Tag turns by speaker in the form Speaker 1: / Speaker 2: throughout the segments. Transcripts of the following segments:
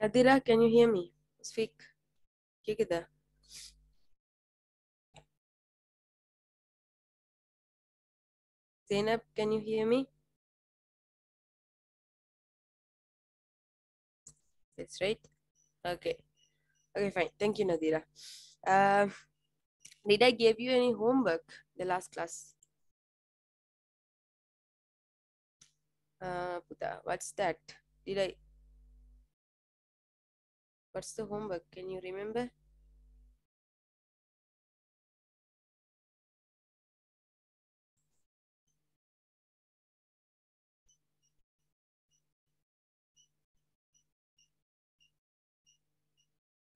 Speaker 1: Nadira, can you hear me? Speak. كده Zainab can you hear me? That's right. Okay. Okay fine. Thank you Nadira. Uh, did I give you any homework the last class? Uh, what's that? Did I What's the homework? Can you remember?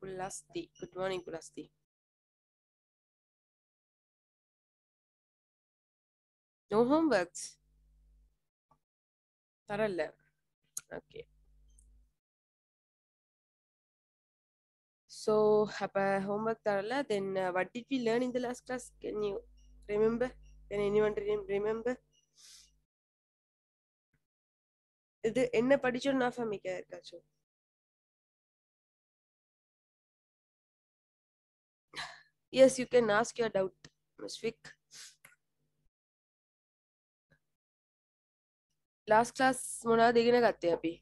Speaker 1: Pulasti. Good morning, Pulasti. No homeworks. Taralla. Okay. so அப்போ homework தரல then what did we learn in the last class can you remember then any one remember இது என்ன படிச்சோம் நான் ஃபமிக்கா இருக்காச்சும் yes you can ask your doubt ms Vick. last class mona degina gatte api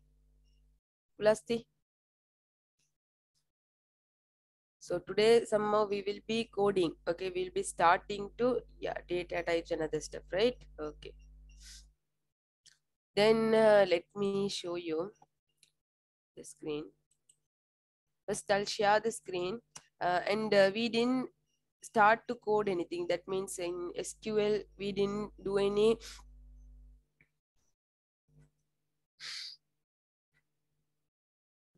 Speaker 1: plus thi So today somehow we will be coding. Okay, we'll be starting to yeah data types and other stuff, right? Okay. Then uh, let me show you the screen. First, I'll share the screen, uh, and uh, we didn't start to code anything. That means in SQL we didn't do any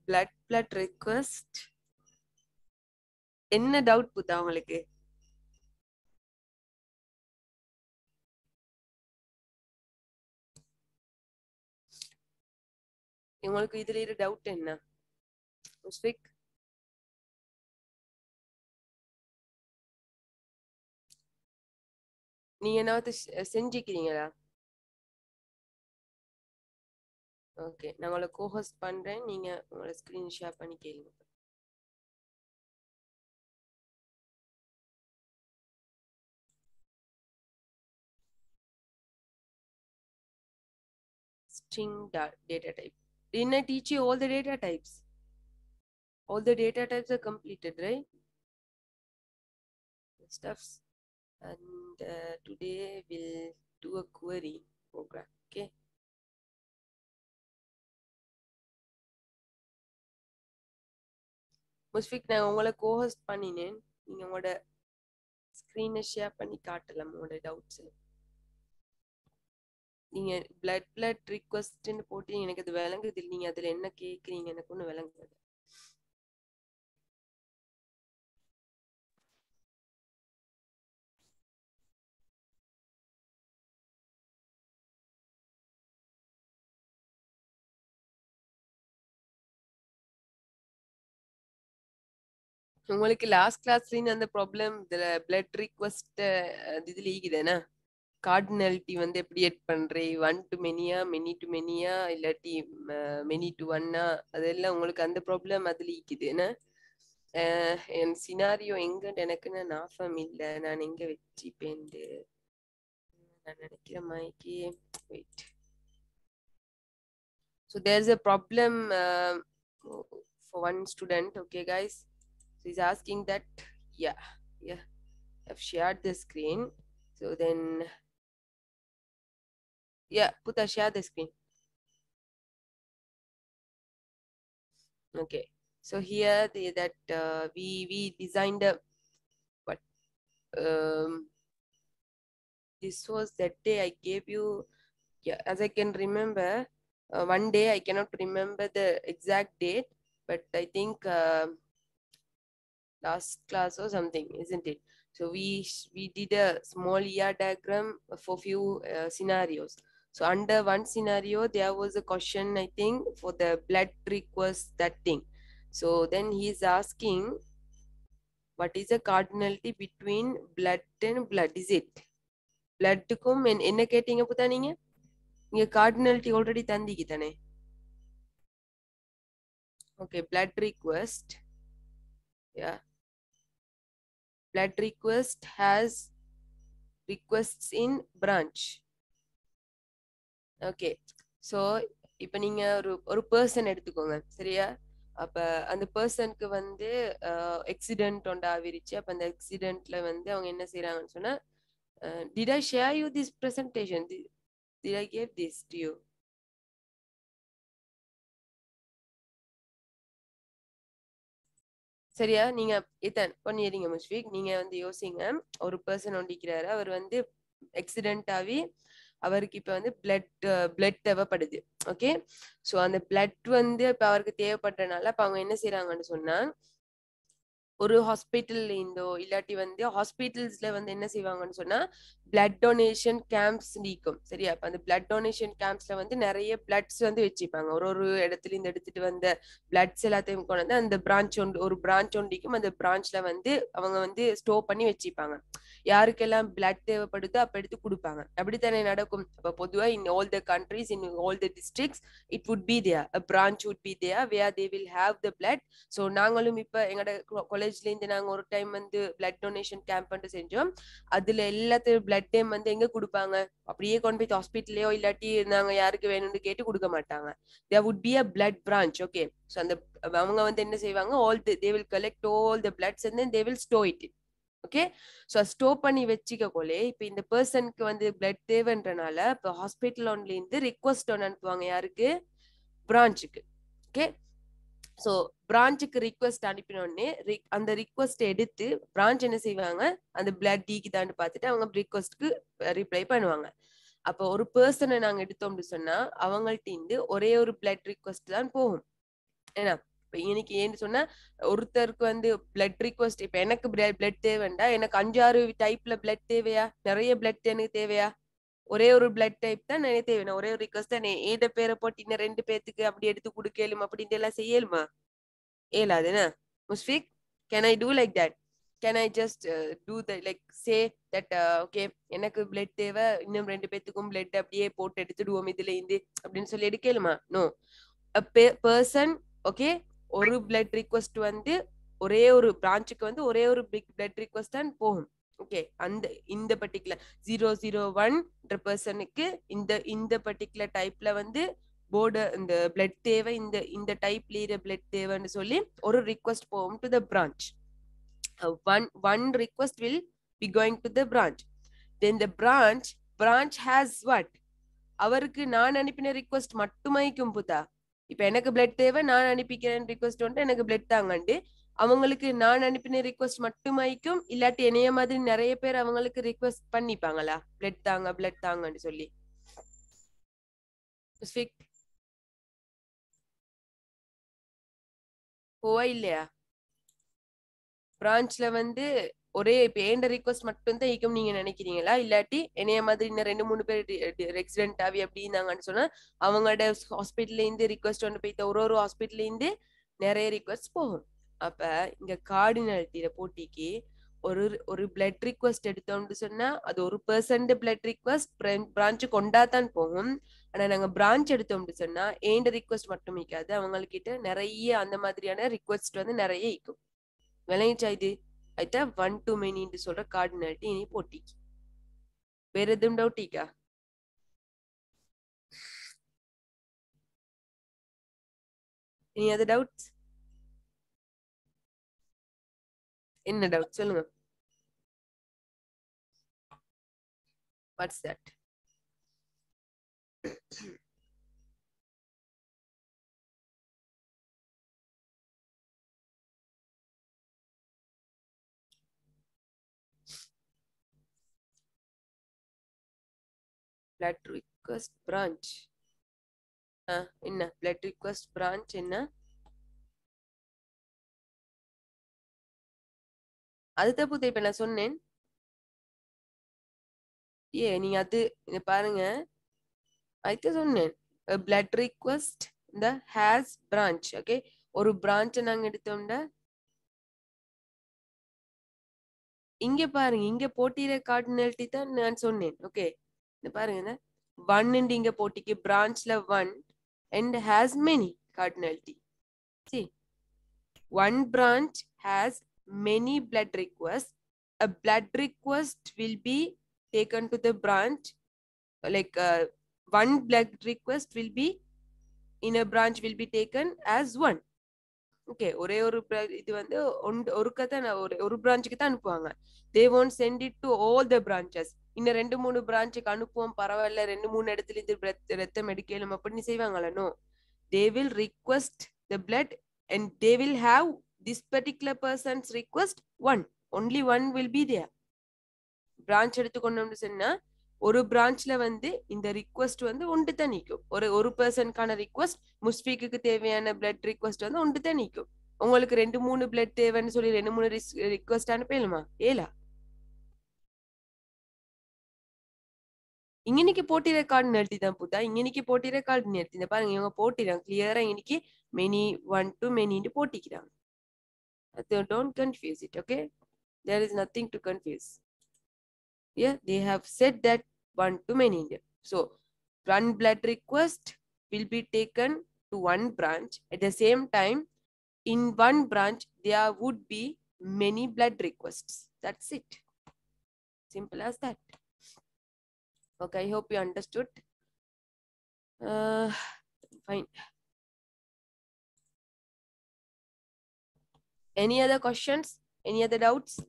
Speaker 1: blood blood request. என்ன doubt புத்தா உங்களுக்கு? உங்களுக்கு இதுல இரு doubt என்ன? முஸ்பிக் நீங்க என்னாவது செ- செஞ்சுக்கிறீங்களா? ஓகே நான் உங்களை கோஹோஸ்ட் பண்றேன். நீங்க உங்களோட ஸ்கிரீன் ஷேர் பண்ணி கேளுங்க. string da- data type. Didn't I teach you all the data types? All the data types are completed, right? The Stuffs. And uh, today we'll do a query program. Okay. முஸ்பிக் நான் உங்களை co-host பண்ணினேன் நீங்க உங்களோட ஸ்க்ரீனை share பண்ணி காட்டலாம் உங்களோட doubts நீங்க பிளட் பிளட் ரிக்வஸ்ட்னு போட்டு எனக்கு அது விளங்குது இல்ல. நீங்க அதுல என்ன கேக்குறீங்க? எனக்கு ஒண்ணு விளங்குது உங்களுக்கு லாஸ்ட் கிளாஸ்ல அந்த ப்ராப்ளம் இதுல பிளட் ரிக்வஸ்ட் இதுல ஈகுதுனா கார்டினாலிட்டி வந்து எப்படி எட் பண்றே ஒன் டு மெனியா மெனி டு மெனியா இல்லாட்டி மெனி டு ஒன்னா அதெல்லாம் உங்களுக்கு அந்த ப்ராப்ளம் அதுல ஈக்குதுன்னா என் சினாரியோ எங்க எனக்குன்னு நாஃபம் இல்ல. நான் எங்க வச்சுப்பேன் நான் நினைக்கிற மாதிரிக்கு wait so there is a problem for one student. Okay, guys. So he's asking that, yeah, yeah, I've shared the screen. So then, yeah, Puta, share the screen. Okay. So here the, that uh, we we designed a what um this was that day I gave you yeah as I can remember uh, one day I cannot remember the exact date but I think uh, last class or something isn't it so we we did a small ER diagram for few uh, scenarios so under one scenario there was a question I think for the blood request that thing so then he is asking what is the cardinality between blood and blood is it பிளட்டுக்கும் என்ன கேட்டீங்க புத்தா நீங்க நீங்க cardinality already தந்தீங்க தானே okay blood request yeah blood request has requests in branch okay so இப்போ நீங்க ஒரு ஒரு person எடுத்துக்கோங்க. சரியா? அப்ப அந்த பர்சனுக்கு வந்து எக்ஸிடென்ட் ஒன்று ஆவிருச்சு அப்ப அந்த எக்ஸிடென்ட்ல வந்து அவங்க என்ன செய்யறாங்கன்னு சொன்னா did I share you this the did I gave this to you சரியா? நீங்க இத்தன் பண்ணிடுறீங்க முஷ்விக் நீங்க வந்து யோசிங்க. ஒரு பர்சன் ஒண்டிக்கிறாரு அவர் வந்து எக்ஸிடென்ட் ஆகி அவருக்கு இப்ப வந்து பிளட் பிளட் தேவைப்படுது. ஓகே சோ அந்த பிளட் வந்து இப்ப அவருக்கு தேவைப்படுறதுனால இப்ப அவங்க என்ன செய்யறாங்கன்னு சொன்னா ஒரு ஹாஸ்பிட்டல்ல இருந்தோ இல்லாட்டி வந்து ஹாஸ்பிட்டல்ஸ்ல வந்து என்ன செய்வாங்கன்னு சொன்னா பிளட் டொனேஷன் கேம்ப்ஸ் நீக்கும். சரியா? அப்ப அந்த பிளட் டொனேஷன் கேம்ப்ஸ்ல வந்து நிறைய பிளட்ஸ் வந்து வச்சுப்பாங்க. ஒரு ஒரு இடத்துல இருந்து எடுத்துட்டு வந்த பிளட்ஸ் எல்லாத்தையும் கொண்டு வந்து அந்த பிரான்ச் ஒன்று ஒரு பிரான்ச் ஒண்டிக்கும் அந்த பிரான்ச்ல வந்து அவங்க வந்து ஸ்டோர் பண்ணி வச்சுப்பாங்க. யாருக்கெல்லாம் பிளட் தேவைப்படுதோ அப்ப எடுத்து கொடுப்பாங்க. அப்படித்தானே நடக்கும்? அப்ப பொதுவா in all the countries in all the districts it would be there a branch would be there where they will have the blood so நாங்களும் இப்ப எங்களோட காலேஜ்ல இருந்து நாங்க ஒரு டைம் வந்து பிளட் டொனேஷன் கேம்ப் வந்து செஞ்சோம். அதுல எல்லாத்தையும் பிளட் டேம் வந்து எங்க கொடுப்பாங்க? அப்படியே கொண்டு போய் ஹாஸ்பிட்டல்லையோ இல்லாட்டி நாங்க யாருக்கு வேணும்னு கேட்டு கொடுக்க மாட்டாங்க. They would be a blood branch okay so அந்த அவங்க வந்து என்ன செய்வாங்க? All they will collect all the bloods and they will store it okay so store பண்ணி வச்சுக்க போலே இப்போ இந்த பர்சனுக்கு வந்து பிளட் தேவைன்றனால இப்போ ஹாஸ்பிட்டல் ஒன்லேருந்து ரிக்வஸ்ட் ஒன்று அனுப்புவாங்க யாருக்கு? பிரான்ச்சுக்கு ஓகே ஸோ பிரான்ச்சுக்கு ரிக்வஸ்ட் அனுப்பினோடனே அந்த ரிக்வஸ்ட் எடுத்து பிரான்ச் என்ன செய்வாங்க? அந்த பிளட் டீக்குதான்னு பார்த்துட்டு அவங்க ரிக்வஸ்ட்க்கு ரிப்ளை பண்ணுவாங்க. அப்போ ஒரு பர்சனை நாங்க எடுத்தோம்னு சொன்னா அவங்கள்ட்ட இருந்து ஒரே ஒரு பிளட் ரிக்வஸ்ட் தான் போகும். ஏன்னா இப்போ இன்னைக்கு ஏன்னு சொன்னா ஒருத்தருக்கு வந்து பிளட் ரிக்வஸ்ட் இப்ப எனக்கு பிளட் தேவைண்டா? எனக்கு அஞ்சாறு டைப்ல பிளட் தேவையா? நிறைய பிளட் எனக்கு தேவையா? ஒரே ஒரு பிளட் டைப் தான் எனக்கு தேவை ஒரே ஒரு ரிக்வஸ்ட் தான். ஏத பேரை போட்டு இன்னும் ரெண்டு பேத்துக்கு அப்படி எடுத்து கொடுக்கலும் அப்படின்ட்டு எல்லாம் செய்யலுமா ஏலாது Musfiq can I do like that can I just do the like say that okay எனக்கு பிளட் தேவை இன்னும் ரெண்டு பேத்துக்கும் பிளட் அப்படியே போட்டு எடுத்துடுவோம் இதுல இருந்து அப்படின்னு சொல்லி எடுக்கலுமா நோ பர்சன் ஓகே ஒரு பிளட் ரிக்வஸ்ட் வந்து ஒரே ஒரு பிரான்ச்சுக்கு வந்து ஒரே ஒரு பிக் பிளட் ரிக்வஸ்ட் தான் போகும். ஓகே அந்த இந்த பர்டிகுலர் ஜீரோ ஜீரோ ஒன்ற பர்சனுக்கு இந்த இந்த பர்டிகுலர் டைப்ல வந்து போர்டு இந்த பிளட் தேவை இந்த இந்த டைப்ல இருக்கிற பிளட் தேவைன்னு சொல்லி ஒரு ரிக்வஸ்ட் போகும் to the branch one one request will be going to the branch then the branch branch has what அவருக்கு நான் அனுப்பின ரிக்வஸ்ட் மட்டுமே புதா. இப்ப எனக்கு பிளட் தேவை நான் அனுப்பிக்கிறேன் ரிக்வஸ்ட் வந்து எனக்கு பிளட் தாங்கண்டு. அவங்களுக்கு நான் அனுப்பின ரிக்வஸ்ட் மட்டுமாய்க்கும் இல்லாட்டி என்னைய மாதிரி நிறைய பேர் அவங்களுக்கு ரிக்வஸ்ட் பண்ணிப்பாங்களா? பிளட் தாங்க பிளட் தாங்கன்னு சொல்லி. போவா இல்லையா? பிரான்ச்ல வந்து ஒரே இப்ப ஏண்ட ரிக்வஸ்ட் மட்டும் தான் ஈக்கும் நீங்க நினைக்கிறீங்களா? இல்லாட்டி என்னைய மாதிரி இன்னும் ரெண்டு மூணு பேர் ரெக்சிடென்ட் ஆகி அப்படின்னாங்கன்னு சொன்னா அவங்களோட ஹாஸ்பிட்டல்ல இருந்து ரிக்வஸ்ட் ஒன்று போய் ஒரு ஒரு ஹாஸ்பிட்டல்ல இருந்து நிறைய ரிக்வஸ்ட் போகும். அப்ப இங்க கார்டினாலிட்டியில போட்டிக்கு ஒரு ஒரு பிளட் ரிக்வஸ்ட் எடுத்தோம்னு சொன்னா அது ஒரு பெர்சன்ட் பிளட் ரிக்வஸ்ட் பிரான்ச் கொண்டா தான் போகும். ஆனா நாங்க பிரான்ச் எடுத்தோம்னு சொன்னா ஏண்ட ரிக்வஸ்ட் மட்டும் இருக்காது அவங்கக்கிட்ட நிறைய அந்த மாதிரியான ரிக்வஸ்ட் வந்து நிறைய இருக்கும் விளங்கிச்சா இது? ஆயிட்டா ஒன் டு மெனின்னு சொல்ற கார்டினாலிட்டி இனி போட்டிக்கு. வேற எதுவும் டவுட் இருக்கா? இனி அது டவுட்ஸ் என்ன டவுட் சொல்லுங்க what's that blood request branch என்ன blood request branch என்ன அது தப்பு இப்ப நான் சொன்னேன். ஏ நீங்க அது பாருங்க. அது சொன்னேன். பிளட் ரிக்வஸ்ட் இந்த ஹேஸ் பிரான்ச் ஓகே ஒரு பிரான்ச் நாங்க எடுத்தோம்னா இங்க பாருங்க இங்க போட்டியில கார்டினாலிட்டி தான் நான் சொன்னேன் ஓகே இந்த பாருங்க. ஒன் இங்க போட்டிக்கு பிரான்ச்ல one and has many cardinality see one branch has many blood requests. A blood request will be taken to the branch like uh, one blood request will be in a branch will be taken as one. Okay ஒரே ஒரு இது வந்து one ஒருக்க தான் ஒரு ஒரு பிரான்ச்சுக்கு தான் அனுப்புவாங்க. They won't sent it to all the branches இன்னும் ரெண்டு மூணு பிரான்ச்சுக்கு அனுப்புவோம் பரவாயில்ல ரெண்டு மூணு இடத்துல இருந்து ரத்தம் எடுக்கலும் அப்படின்னு செய்வாங்களோ they will request the blood and they will have this particular persons request one only one will be there. Branch எடுத்துக்கொண்டோம்னு சொன்னா ஒரு பிரான்ச்ல வந்து இந்த ரிக்வெஸ்ட் வந்து ஒன்று தான் நிற்கும் ஒரு ஒரு பர்சனுக்கான ரிக்வெஸ்ட் முஸ்பீக்கு தேவையான பிளட் ரிக்வெஸ்ட் வந்து ஒன்று தான் நிற்கும் உங்களுக்கு ரெண்டு மூணு பிளட் தேவைன்னு சொல்லி ரெண்டு மூணு ரிக்வஸ்ட் அனுப்பலுமா? ஏலா? இங்கினைக்கு போட்டி ரெக்கார்டு நிறுத்திதான் புத்தா. இங்கினைக்கு போட்டி ரெக்கார்டு நிறுத்தி பாருங்க இவங்க போட்டிறாங்க கிளியரா இன்னைக்கு மெனி ஒன் டு மெனின்னு போட்டிக்கிறாங்க. So don't confuse it, okay? There is nothing to confuse. Yeah, they have said that one to many here. So one blood request will be taken to one branch. At the same time, in one branch, there would be many blood requests. That's it. Simple as that. Okay, I hope you understood. Uh, fine. Any other questions? Any other doubts?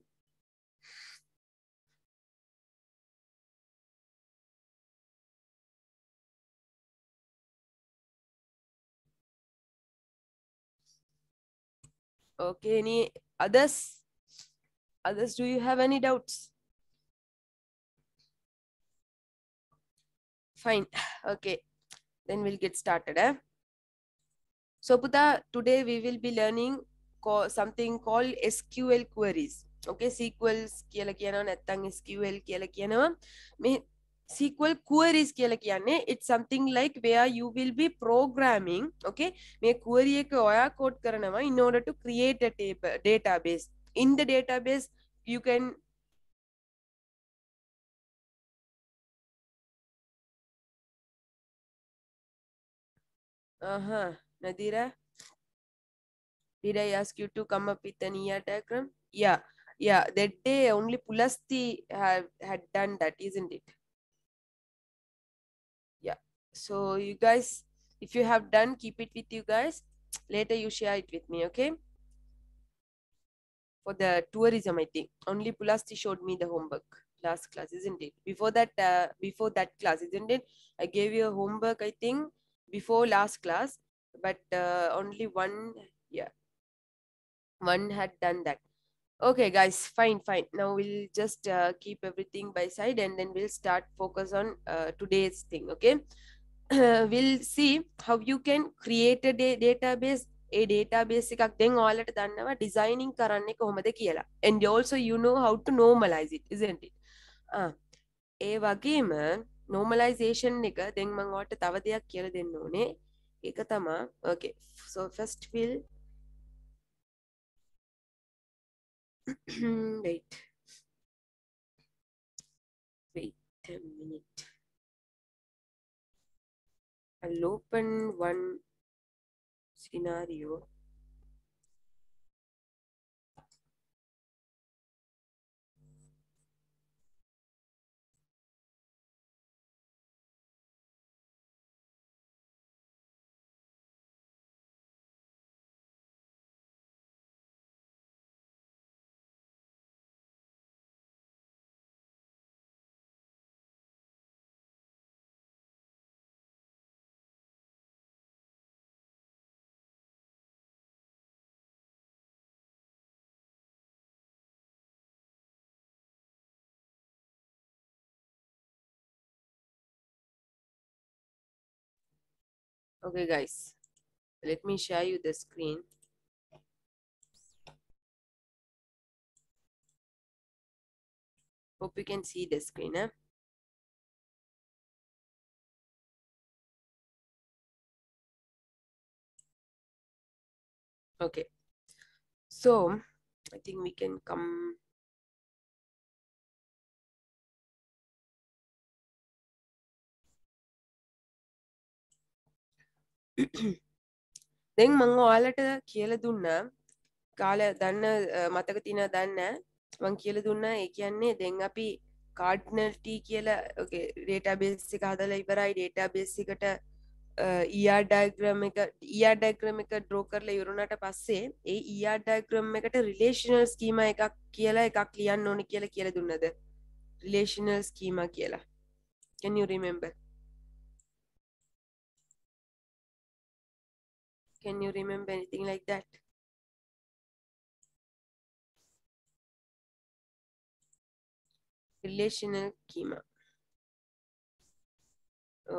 Speaker 1: Okay, any others? Others, do you have any doubts? Fine. Okay, then we'll get started. Eh? So, Puta, today we will be learning something called SQL queries. Okay, SQL කියලා කියනවා නැත්නම් SQL කියලා කියනවා. මේ SQL queries කියලා කියන්නේ it's something like where you will be programming. Okay, මේ query එක ඔයා code කරනවා in order to create a table database. In the database, you can uh-huh. Nadira, did I ask you to come up with an ER diagram? Yeah, yeah. That day only Pulasti have had done that, isn't it? Yeah. So you guys, if you have done, keep it with you guys. Later you share it with me, okay? For the tourism, I think only Pulasti showed me the homework last class, isn't it? Before that, uh, before that class, isn't it? I gave you a homework, I think, before last class, but uh, only one, yeah, one had done that. Okay, guys, fine, fine. Now we'll just uh, keep everything by side and then we'll start focus on uh, today's thing, okay? we'll see how you can create a da- database A database එකක් දැන් ඔයාලට දන්නවා designing කරන්නේ කොහොමද කියලා and also you know how to normalize it isn't it ආ ඒ වගේම normalization එක දැන් මම ඔයාලට තව දෙයක් කියලා දෙන්න ඕනේ ඒක තමයි okay so first we'll Mm-hmm. wait. Wait a minute. I'll open one scenario. Okay, guys, let me share you the screen. Hope you can see the screen. Eh? Okay, so I think we can come. දැන් මං ඔයාලට කියලා දුන්නා. කාල දන්න මතක තින දන්න. මං කියල දුන්න ඒ කියන්නේ දෙන් අපි කාඩ්නල්ටී කියලා ඩේට බේස් එක හදල ඉවරයි. ඩේට බේසිකට ඊර් ඩයිග්‍රම එක ඊර් ඩයිග්‍රම එක ඩ්‍රෝ කරලා යුරුණට පස්සේ ඒ ඊර් ඩයිග්‍රම් එකට රිලේෂනල් ස්කීම එකක් කියලා එකක් ලියන්න ඕනි කියලා කියල දුන්නද? රිලේෂනල් ස්කීම කියලා. Can can you remember anything like that relational schema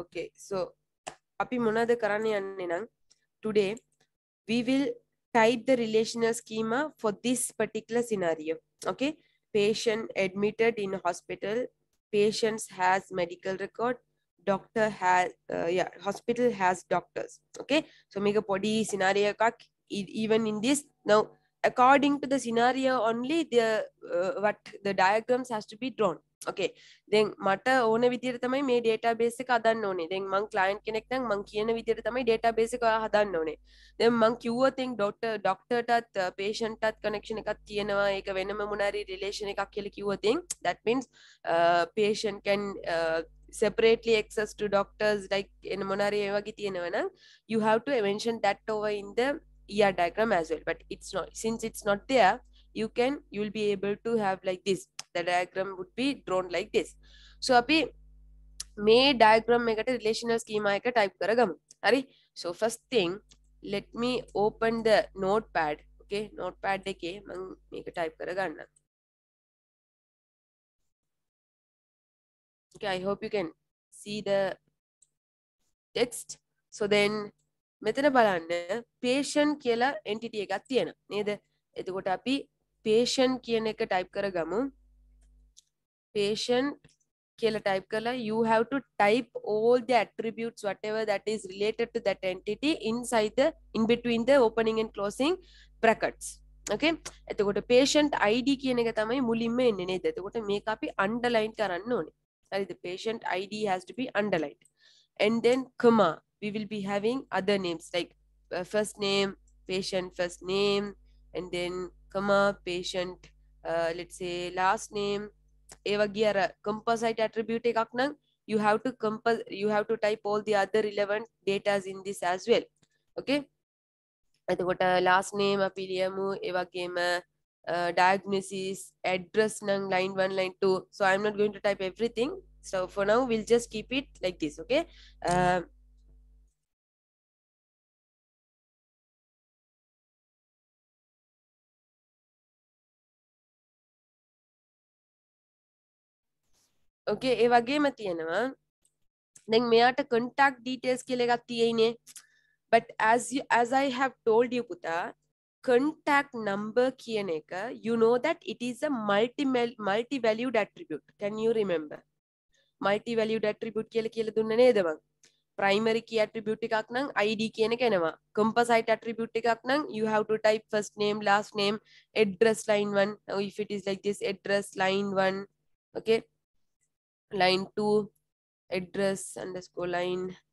Speaker 1: okay so අපි මොනද කරන්න යන්නේ නම් today we will type the relational schema for this particular scenario okay patient admitted in hospital patients has medical record doctor has uh, yeah hospital has doctors okay so make a body scenario එකක් even in this now according to the scenario only the uh, what the diagrams has to be drawn okay දැන් මට ඕන විදිහට තමයි මේ database එක හදන්න ඕනේ. දැන් මං client කෙනෙක් නම් මං කියන විදිහට තමයි database එක හදන්න ඕනේ. දැන් මං කිව්වොත් එන් doctor doctor ටත් patient ටත් connection එකක් තියෙනවා. ඒක වෙනම මොනාරි relation එකක් කියලා කිව්වොත් that means uh, patient can uh, separately access to doctors like එන මොනාරි ඒ වගේ තියෙනවා නම් you have to mention that over in the ER diagram as well but it's not since it's not there you can you will be able to have like this the diagram would be drawn like this so අපි මේ diagram එකට relational schema එක type කරගමු හරි so first thing let me open the notepad okay notepad එකේ මම මේක type කරගන්න Okay i hope you can see the text. So then මෙතන බලන්න patient කියලා entity එකක් තියෙන නේද? එතකොට අපි patient කියන එක type කරගමු. patient කියලා type කරලා you have to type all the attributes whatever that is related to that entity inside the in between the opening and closing brackets. Okay? එතකොට patient id කියන එක තමයි මුලින්ම එන්නේ නේද? එතකොට මේක අපි underline කරන්න ඕනේ. හරිද patient id has to be underlined and then comma we will be having other names like uh, first name patient first name and then comma patient uh, let's say last name ඒ වගේ අර composite attribute එකක් නම් you have to compose you have to type all the other relevant datas in this as well okay එතකොට last name අපි ලියමු ඒ වගේම uh, diagnosis address නම් line 1 line 2 so i'm not going to type everything so for now we'll just keep it like this okay uh, ඕකේ ඒ වගේම තියෙනවා දැන් මෙයාට contact details කියලා එකක් තියෙන්නේ but as you as i have told you පුතා contact number කියන එක you know that it is a multi multi valued attribute can you remember multi valued attribute කියලා කියලා දුන්න නේද මං primary key attribute එකක් නම් id කියන එක එනවා composite attribute එකක් නම් you have to type first name last name address line 1 if it is like this address line 1 okay line 2 address underscore line 2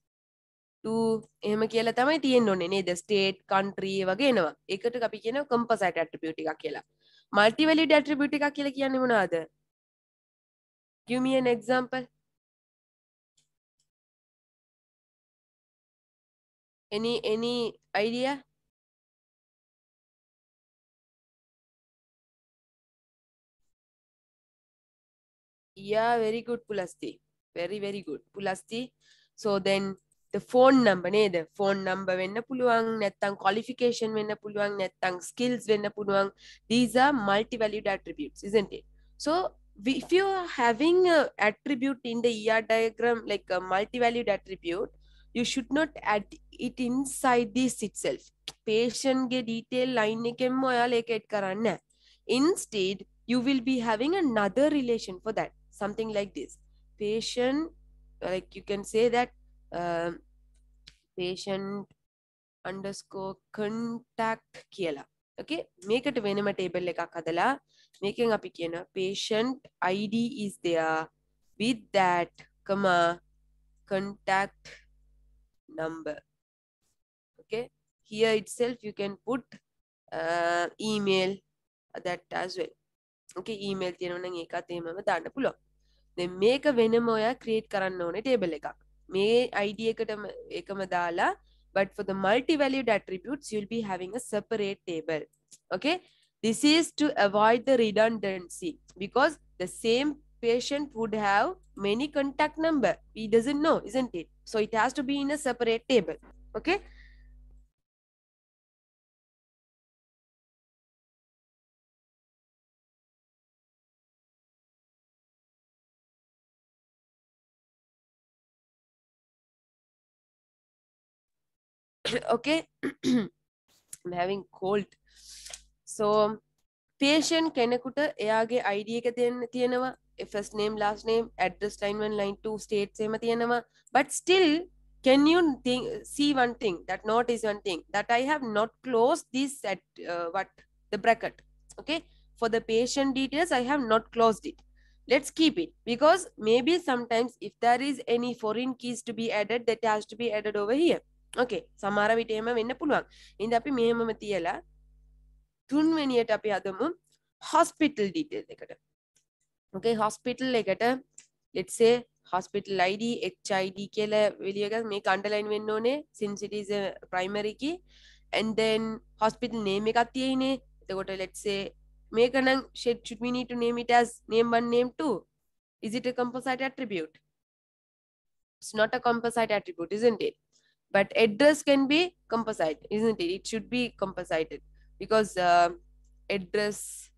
Speaker 1: එහම කියලා තමයි තියෙන් ඕනේ නේද? ස්ටේට් කන්ට්‍රී වගේනවා එකට අපි කියන කම්පසයිට ඇට්‍රිියටික් කියලා. මල්ටිවලි ඩැට්‍රිියටික් කියල කියන්න මුණාද ගමියන් example any any idea yeah very good pulasti. Very very good pulasti. So then the phone number නේද phone number වෙන්න පුළුවන් නැත්තම් qualification වෙන්න පුළුවන් නැත්තම් skills වෙන්න පුළුවන් these are multi valued attributes isn't it so if you are having a attribute in the ER diagram like a multi valued attribute you should not add it inside this itself patient ge detail line එකෙන්ම ඔයාලා ඒක add කරන්න instead you will be having another relation for that something like this patient like you can say that uh, patient underscore contact කියලා. Okay? මේකට වෙනම table එකක් හදලා මේකෙන් අපි කියන patient id is there with that comma contact number. Okay? Here itself you can put uh, email that as well. Okay? email තියෙනවා නම් ඒකත් එහෙමම දාන්න පුළුවන්. දැන් මේක වෙනම ඔයා create කරන්න ඕනේ table එකක්. මේ ID එකටම එකම දාලා but for the multi-valued attributes you'll be having a separate table okay this is to avoid the redundancy because the same patient would have many contact number he doesn't know isn't it so it has to be in a separate table okay okay I'm having cold so patient කෙනෙකුට එයාගේ ID එක දෙන්න තියෙනවා first name last name address line 1 line 2 states එහෙම තියෙනවා but still can you think, see one thing that notice one thing that I have not closed this at uh, what the bracket okay for the patient details I have not closed it let's keep it because maybe sometimes if there is any foreign keys to be added that has to be added over here Okay සමහර විට එහෙම වෙන්න පුළුවන්. ඉතින් අපි මෙහෙමම තියලා තුන්වෙනියට අපි හදමු hospital detail එකට. okay hospital එකට let's say hospital ID HID කියලා එළිය ගන්න මේක underline වෙන්න ඕනේ since it is a primary key and then hospital name එකක් තියෙන්නේ. එතකොට let's say මේක නම් should, should we need to name it as name 1 name 2 is it a composite attribute it's not a composite attribute isn't it but address can be composite isn't it it should be composited because uh, address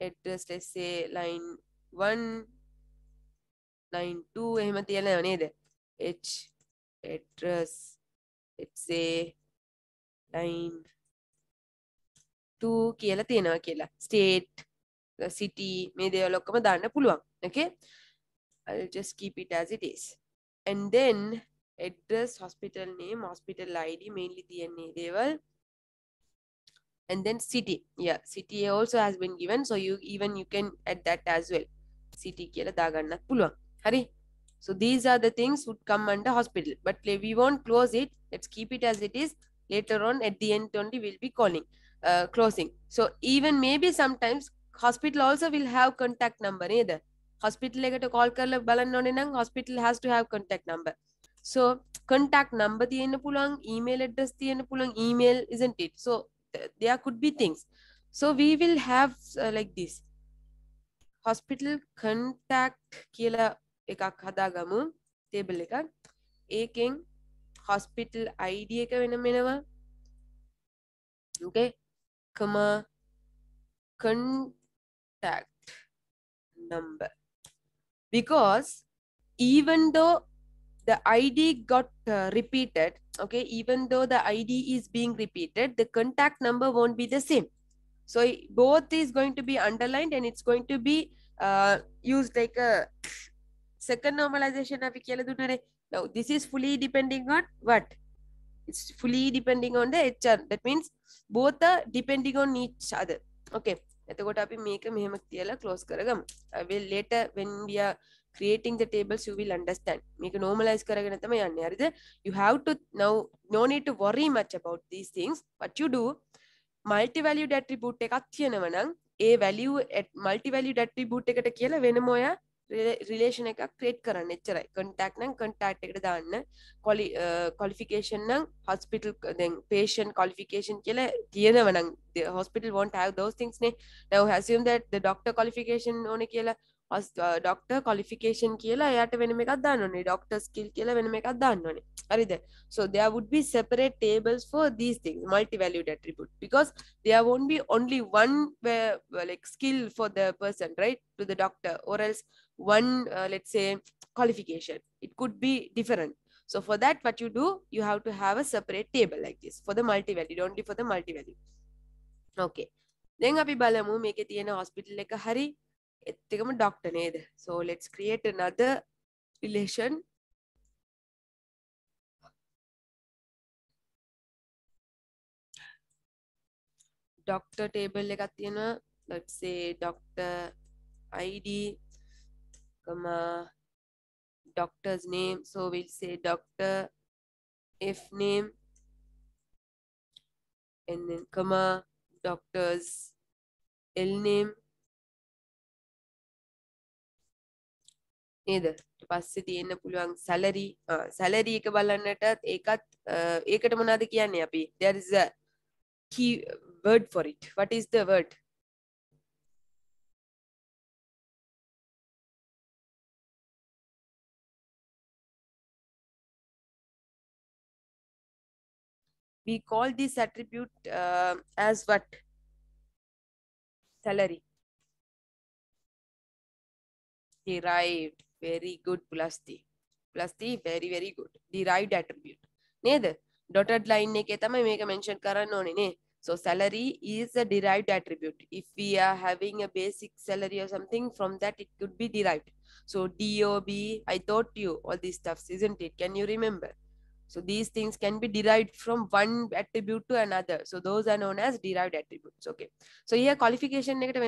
Speaker 1: address let's say line 1 line 2 එහෙම තියලා නේද h address let's say line 2 කියලා තියෙනවා කියලා state city මේ දේවල් ඔක්කොම දාන්න පුළුවන් okay i'll just keep it as it is and then address, hospital name, hospital ID, mainly the They will and then city. Yeah, city also has been given. So you even you can add that as well. City kela So these are the things would come under hospital. But we won't close it. Let's keep it as it is. Later on at the end only we'll be calling uh, closing. So even maybe sometimes hospital also will have contact number either. Hospital ekata call karla balan nonenang hospital has to have contact number so contact number තියෙන්න පුළුවන් email address තියෙන්න පුළුවන් email isn't it so th there could be things so we will have uh, like this hospital contact කියලා එකක් හදාගමු table එකක් ඒකෙන් hospital id එක වෙනම වෙනවා okay comma contact number because even though the id got uh, repeated okay even though the id is being repeated the contact number won't be the same so both is going to be underlined and it's going to be uh, used like a second normalization අපි කියලා දුන්නනේ now this is fully depending on what it's fully depending on the hr that means both are depending on each other okay එතකොට අපි මේක මෙහෙම තියලා close කරගමු I will later when we are creating the tables you will understand මේක normalize කරගෙන තමයි යන්නේ හරිද you have to now no need to worry much about these things what you do multi valued attribute එකක් තියෙනවා නම් ඒ value multi valued attribute එකට කියලා වෙනම ඔයා රිලේෂන් එකක් ක්‍රේට් කරන්න එච්චරයි කන්ටක් නම් කන්ටක්් එකට දාන්න කොලි කොලිෆිකේෂන් නම් හොස්පිටල් දැන් පේෂන් කොලිෆිකේෂන් කියල තියෙනවනම් hospital won't have those things ne now assume that the doctor qualification ඕන කියලා ඩොක්ටර් කොලිෆිකේෂන් කියලා එයට වෙනම එකක් දාන්න ඕනේ ඩොක්ටර් ස්කිල් කියලා වෙනම එකක් දාන්න ඕනේ හරිද so there would be separate tables for these things multi-valued attribute because there won't be only one where, like skill for the person right to the doctor or else one uh, let's say qualification it could be different so for that what you do you have to have a separate table like this for the multi-valued only for the multi-valued okay දැන් අපි බලමු මේකේ තියෙන hospital එක හරි එත්තකම doctor නේද so let's create another relation doctor table එකක් තියෙනවා let's say doctor id comma doctor's name so we'll say doctor if name and then comma doctor's L name නේද? පස්සේ තියෙන්න පුළුවන් සැලරි සැලරි එක බලන්නටත් ඒකත් ඒකට මොනාද කියන්නේ අපි? There is a key word for it. What is the word? We call this attribute uh, as what? Salary. Derived Very good, Pulasti plus the very, very good. Derived attribute. Neither. Dotted line ne may mai meka mention karano ne. So salary is a derived attribute. If we are having a basic salary or something, from that it could be derived. So DOB, I taught you all these stuffs, isn't it? Can you remember? So these things can be derived from one attribute to another. So those are known as derived attributes. Okay. So here qualification negative.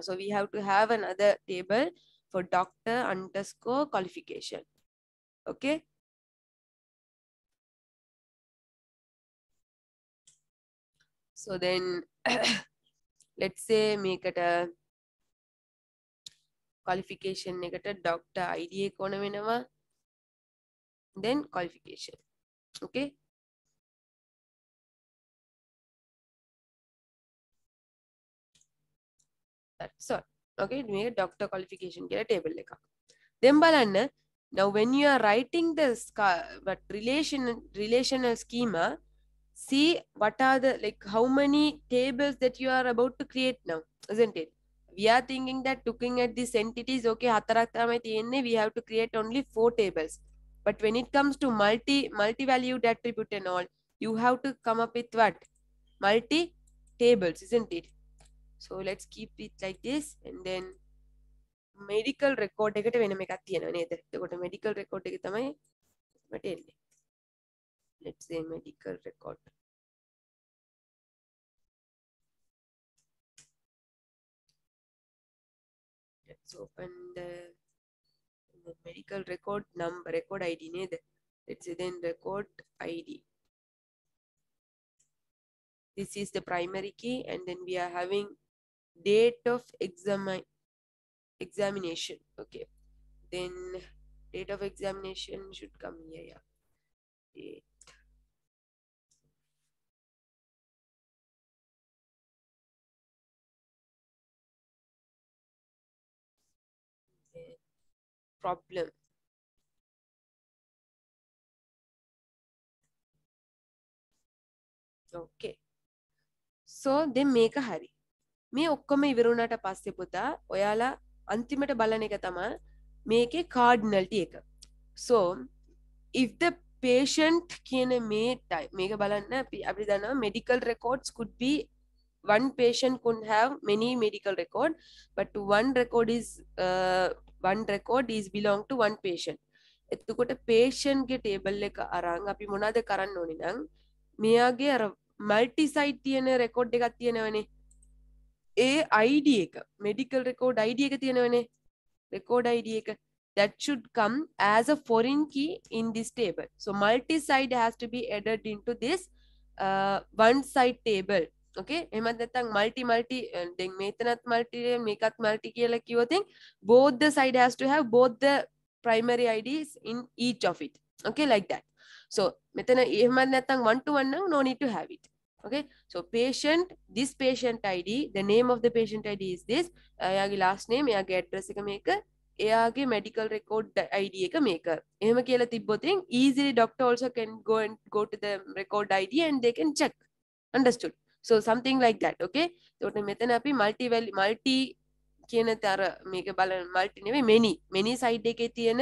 Speaker 1: So we have to have another table for doctor underscore qualification. Okay. So then let's say make it a qualification negative doctor ID එක then qualification. Okay. That's all. okay මේ doctor qualification කියලා table එකක් then බලන්න now when you are writing the but relation relational schema see what are the like how many tables that you are about to create now isn't it we are thinking that looking at these entities okay හතරක් තමයි තියෙන්නේ we have to create only four tables but when it comes to multi multi valued attribute and all you have to come up with what multi tables isn't it so let's keep it like this and then medical record එකට වෙනම එකක් තියෙනවා නේද එතකොට medical record එක තමයි මට එන්නේ let's say medical record let's open the, the medical record number record id නේද let's say then record id this is the primary key and then we are having date of exam examination okay. Then date of examination should come here yeah. Date. Problem. Okay. So they make a hurry මේ ඔක්කොම ඉවරුණට පස්සේ පුතා ඔයාලා අන්තිමට බලන එක තමා මේකේ කාඩ්නල්ටි එක. සෝ if the patient කියන මේ මේක බලන්න අපි අපි දන්නවා medical records could be one patient could have many medical record but one record is uh, one record is belong to one patient. එතකොට patient ගේ table එක අරන් අපි මොනවද කරන්න ඕනේ නම් මෙයාගේ අර multi site තියෙන record එකක් තියෙනවනේ. ඒ ID එක medical record ID එක තියෙනවනේ record ID එක that should come as a foreign key in this table so multi-site has to be added into this uh, one site table okay එහෙමත් නැත්නම් multi multi දැන් මේතනත් multi මේකත් multi කියලා කිව්වොත් both the side has to have both the primary IDs in each of it okay like that so මෙතන එහෙමත් නැත්නම් one to one නම් no need to have it okay so patient this patient id the name of the patient id is this එයාගේ last name එයාගේ address එක මේක එයාගේ medical record id එක මේක එහෙම කියලා තිබ්බොත් easily doctor also can go and go to the record id and they can check understood so something like that okay එතකොට මෙතන අපි multi multi කියන තර මේක බලන multi නෙවෙයි many many side එකේ තියෙන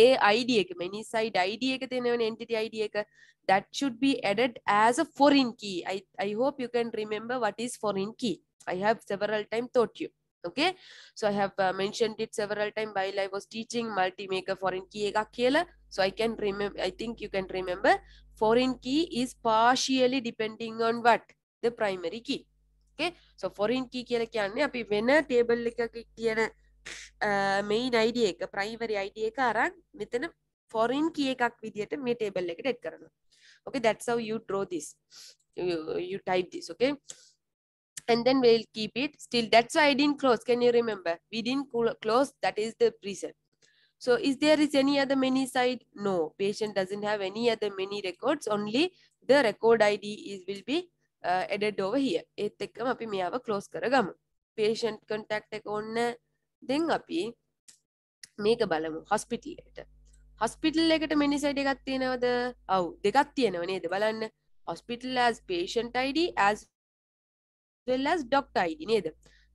Speaker 1: ඒ ID එක many side ID එක තියෙනවනේ entity ID එක that should be added as a foreign key. I, I hope you can remember what is foreign key. I have several times taught you. Okay, so I have uh, mentioned it several times while I was teaching multi-maker foreign key එක So I can remember, I think you can remember foreign key is partially depending on what? The primary key. Okay, so foreign key කියලා කියන්නේ අපි වෙන table එකක තියෙන main ID එක primary ID එක අරන් මෙතන foreign key එකක් විදියට මේ table එකට add කරනවා okay that's how you draw this you, you type this okay and then we'll keep it still that's why i didn't close can you remember we didn't close that is the reason so is there is any other many side no patient doesn't have any other many records only the record id is will be uh, added over here ඒත් එක්කම අපි මෙයාව close කරගමු patient contact එක ඔන්න දැන් අපි මේක බලමු hospital එකට hospital එකට many side එකක් තියෙනවද ඔව් දෙකක් තියෙනව නේද බලන්න hospital as patient id as well as doctor id නේද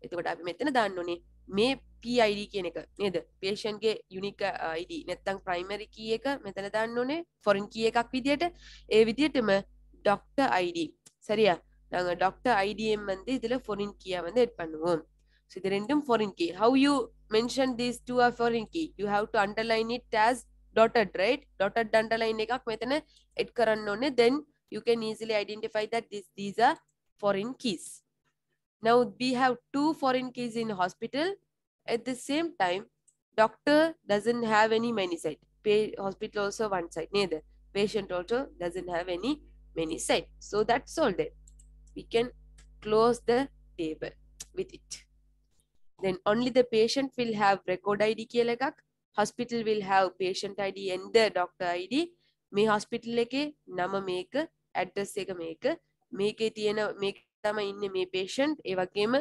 Speaker 1: එතකොට අපි මෙතන දාන්න ඕනේ මේ PID කියන එක නේද පේෂන්ගේ යුනික ID නැත්තං ප්‍රයිමරි කී එක මෙතන දාන්න ඕනේ ෆොරින් කී එකක් විදියට ඒ විදියටම டாக்டர் ஐடி சரியா நாங்க டாக்டர் ஐடிஎம் வந்து இதுல foreign key வந்து எட் பண்ணுவோம் So the random foreign key. How you mention these two are foreign key? You have to underline it as dotted, right? Dotted underline it then you can easily identify that this, these are foreign keys. Now we have two foreign keys in hospital. At the same time, doctor doesn't have any many side. Pay, hospital also one side, neither. Patient also doesn't have any many side. So that's all there. We can close the table with it. Then only the patient will have record id කියලා එකක්. Hospital will have patient id and the doctor id මේ hospital එකේ නම මේක address එක මේක. මේකේ තියෙන මේක තමයි ඉන්නේ මේ patient. ඒ වගේම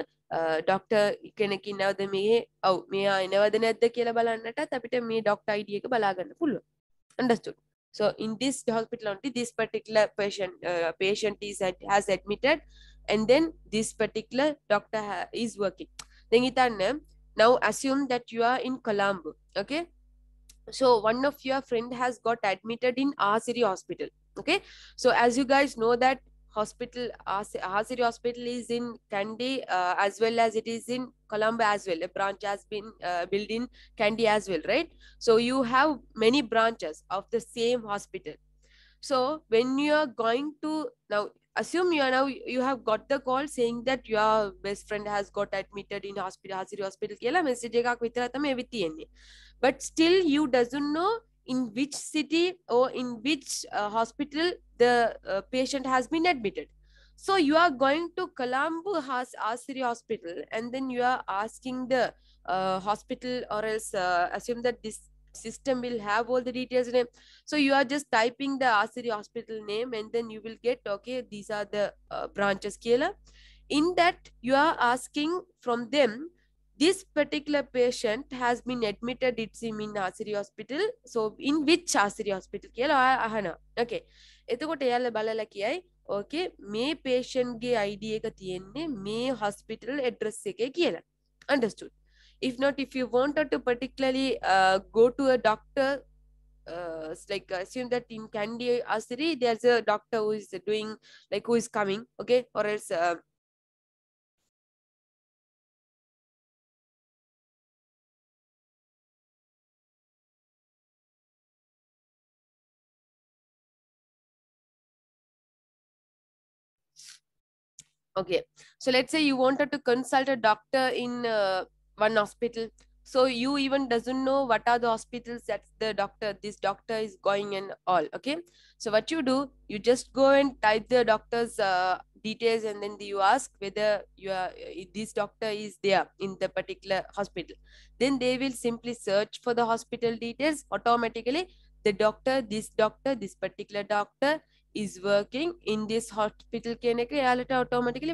Speaker 1: ඩොක්ටර් කෙනෙක් ඉන්නවද මේ ඔව් මෙයා එනවද නැද්ද කියලා බලන්නටත් අපිට මේ ඩොක්ටර් ID එක බලා ගන්න පුළුවන්. Understood. So in this hospital only this particular patient uh, patient is at, has admitted and then this particular doctor is working. then now assume that you are in colombo okay? So one of your friend has got admitted in Asiri hospital okay? So as you guys know that hospital Asiri hospital is in Kandy uh, as well as it is in Colombo as well. A branch has been uh, built in Kandy as well right? So you have many branches of the same hospital. So when you are going to now assume you know you have got the call saying that your best friend has got admitted in hospital Asiri hospital කියලා message එකක් විතර තමයි එවි තියෙන්නේ. But still you doesn't know in which city or in which uh, hospital the uh, patient has been admitted. So you are going to kalambu has asiri hospital and then you are asking the uh, hospital or else uh, assume that this system will have all the details in it. So you are just typing the Asiri hospital name and then you will get okay these are the uh, branches kela in that you are asking from them this particular patient has been admitted it's in Asiri hospital. So in which Asiri hospital kela අහන okay. එතකොට එයාලා බලලා කියයි Okay. May patient ගේ ID එක ne may hospital address එකේ කියලා. Understood if not if you wanted to particularly uh, go to a doctor uh, like assume that in Kandy Asiri there's a doctor who is doing like who is coming okay? Or else uh, okay. So let's say you wanted to consult a doctor in uh, one hospital. So you even doesn't know what are the hospitals that the doctor this doctor is going and all okay? So what you do you just go and type the doctor's uh, details and then you ask whether you are uh, this doctor is there in the particular hospital. Then they will simply search for the hospital details. Automatically the doctor this doctor this particular doctor is working in this hospital clinic. Automatically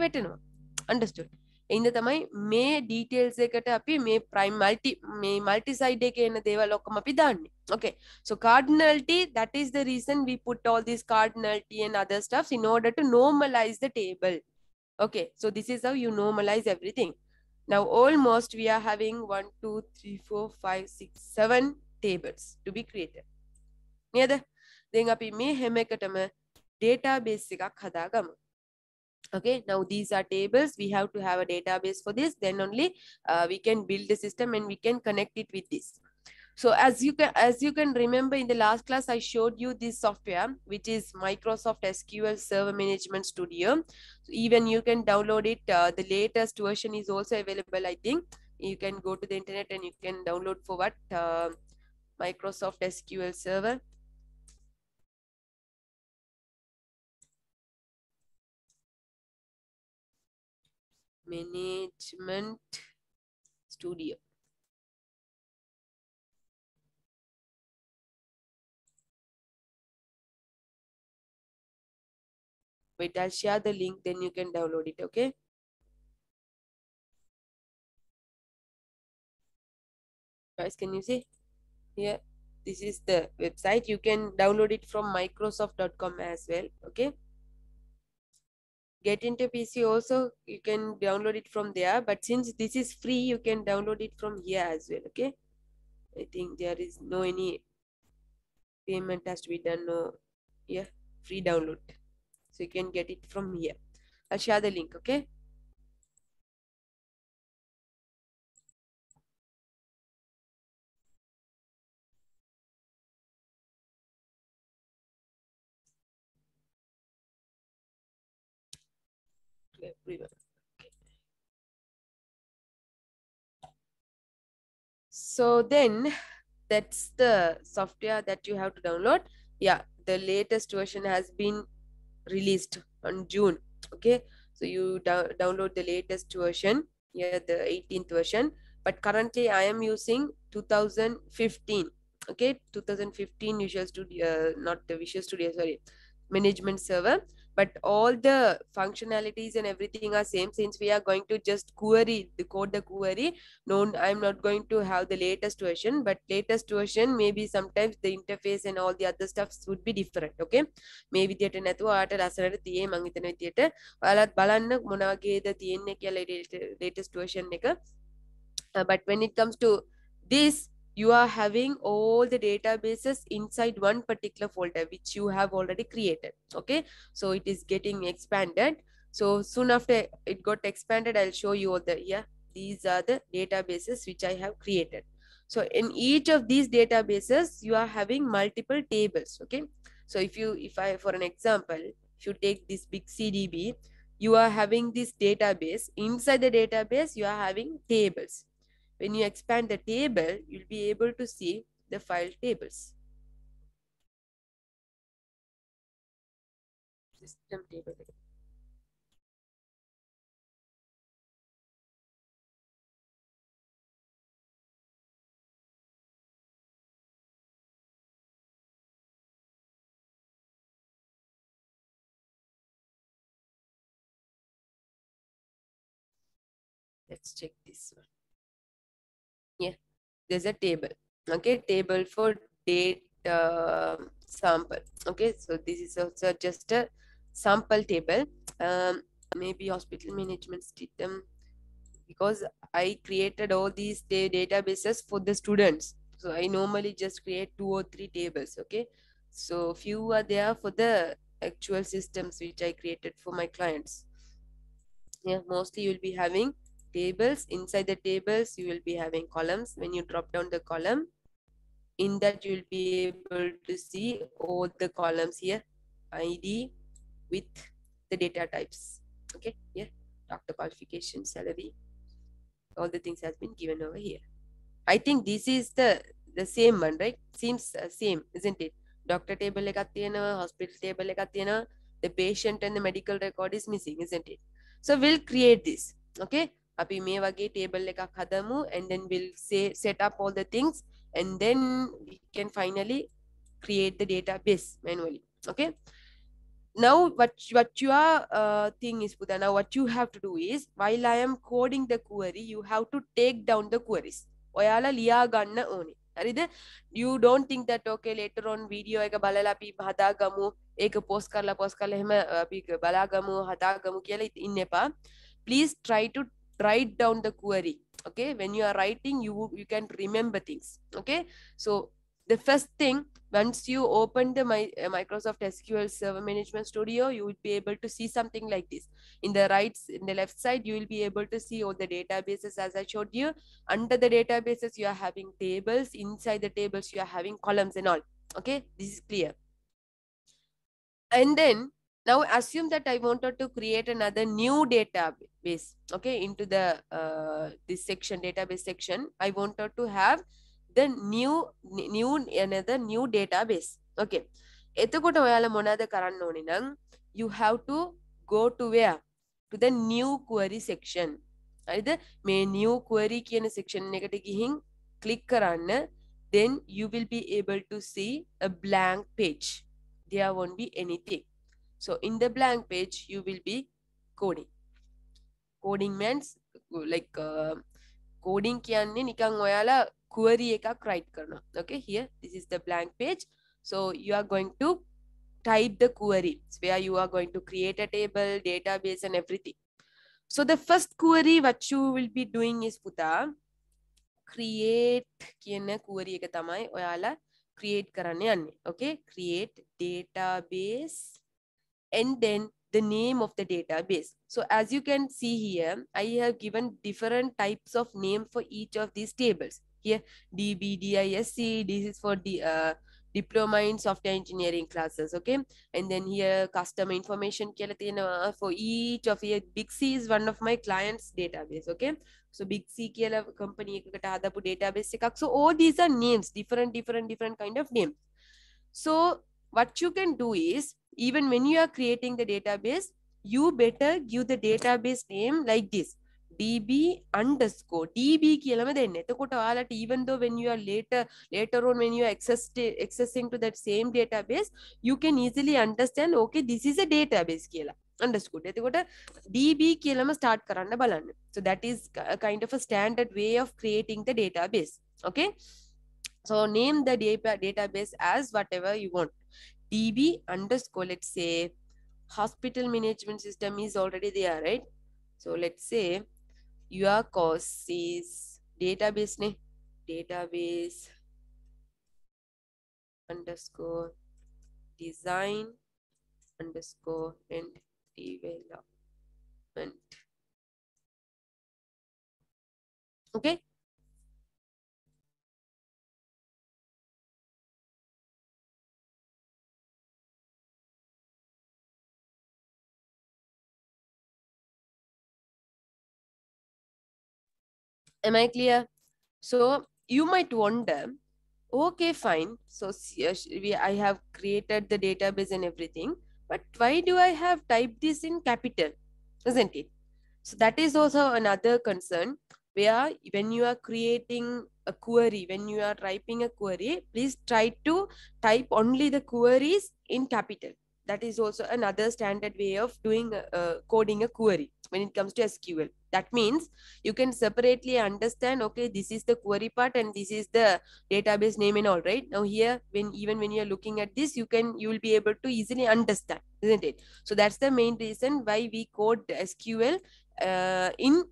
Speaker 1: understood? එින්ද තමයි මේ details එකට අපි මේ prime multi මේ multi side එකේ එන දේවල් ඔක්කොම අපි දාන්නේ okay so cardinality that is the reason we put all these cardinality and other stuffs in order to normalize the table okay so this is how you normalize everything now almost we are having one two three four five six seven tables to be created නේද දැන් අපි මේ හැම එකටම database එකක් හදාගමු. Okay, now these are tables. We have to have a database for this. Then only uh, we can build the system and we can connect it with this. So as you can as you can remember in the last class, I showed you this software, which is Microsoft SQL Server Management Studio. So even you can download it. Uh, the latest version is also available, I think. You can go to the internet and you can download for what uh, Microsoft SQL Server. Management studio. Wait i'll share the link then you can download it okay? Guys can you see? Here this is the website. You can download it from microsoft.com as well okay get into pc also you can download it from there. But since this is free you can download it from here as well okay? I think there is no any payment has to be done no yeah free download. So you can get it from here. I'll share the link okay Okay. So then that's the software that you have to download. Yeah, the latest version has been released on June. Okay, so you do download the latest version, yeah, the 18th version. But currently I am using 2015. Okay, 2015 Visual Studio, uh, not the Visual Studio, sorry, management server but all the functionalities and everything are same since we are going to just query the code the query no i'm not going to have the latest version but latest version maybe sometimes the interface and all the other stuff would be different okay මේ විදියට නැතුව ඔයාලට ලස්සනට තියේ මං හිතන විදියට ඔයාලත් බලන්න මොන වගේද තියෙන්නේ කියලා latest version එක but when it comes to this you are having all the databases inside one particular folder which you have already created okay? So it is getting expanded. So soon after it got expanded i'll show you all the yeah these are the databases which i have created. So in each of these databases you are having multiple tables okay? So if you if i for an example if you take this big cdb you are having this database. Inside the database you are having tables when you expand the table, you'll be able to see the file tables. System table. Let's check this one yeah. There's a table. Okay table for date uh, sample. Okay so this is also just a sample table. Um, maybe hospital management system because i created all these databases for the students. So i normally just create two or three tables okay? So few are there for the actual systems which i created for my clients. Yeah mostly you'll be having tables inside the tables you will be having columns when you drop down the column in that you'll be able to see all the columns here id with the data types okay yeah doctor qualification salary all the things has been given over here i think this is the the same one right seems uh, same isn't it doctor table එකක් තියෙනවා hospital table එකක් තියෙනවා the patient and the medical record is missing isn't it so we'll create this okay අපි මේ වගේ table එකක් හදමු and then we'll say set up all the things and then we can finally create the database manually okay now what what your uh, thing is Buddha, now what you have to do is while i am coding the query you have to take down the queries ඔයාලා ලියා ගන්න ඕනේ හරිද you don't think that okay later on video එක බලලා අපි හදාගමු ඒක post කරලා post කරලා එහෙම අපි බලාගමු හදාගමු කියලා ඉන්න එපා please try to write down the query okay? When you are writing you you can remember things okay? So the first thing once you open the my, uh, microsoft sql server management studio you will be able to see something like this. In the right in the left side you will be able to see all the databases as i showed you. Under the databases you are having tables. Inside the tables you are having columns and all okay? This is clear. And then now assume that I wanted to create another new database, okay, into the uh, this section, database section. I wanted to have the new new another new database. Okay. එතකොට ඔයාලා මොනවද කරන්න ඕනේ නම් you have to go to where to the new query section. හරිද මේ new query කියන section එකට ගිහින් click කරන්න then you will be able to see a blank page. There won't be anything. So in the blank page, you will be coding. Coding means like uh, coding කියන්නේ නිකන් ඔයාලා query එකක් write කරනවා. Okay, here this is the blank page. So you are going to type the query where you are going to create a table, database and everything. So the first query what you will be doing is පුතා create කියන query එක තමයි ඔයාලා create කරන්න යන්නේ. Okay, create database and then the name of the database. So as you can see here, I have given different types of name for each of these tables. Here, DBDISC, this is for the uh, diploma in software engineering classes, okay? And then here, customer information for each of here. Big C is one of my clients' database, okay? So Big C company database. So all these are names, different, different, different kind of names. So what you can do is even when you are creating the database, you better give the database name like this. db underscore db කියලම දෙන්න. එතකොට ඔයාලට even though when you are later later on when you are access, accessing to that same database you can easily understand okay this is a database කියලා. underscore. එතකොට db කියලම start කරන්න බලන්න. So that is a kind of a standard way of creating the database. Okay. So name the data database as whatever you want. db underscore let's say hospital management system is already there, right? So let's say your course is database ne database underscore design underscore and development. Okay. Am I clear? So you might wonder, okay, fine. So uh, we, I have created the database and everything, but why do I have typed this in capital? Isn't it? So that is also another concern where when you are creating a query, when you are typing a query, please try to type only the queries in capital. That is also another standard way of doing uh, coding a query when it comes to SQL. That means you can separately understand okay this is the query part and this is the database name and all right? Now here when even when you're looking at this you can you will be able to easily understand isn't it? So that's the main reason why we code sql uh, in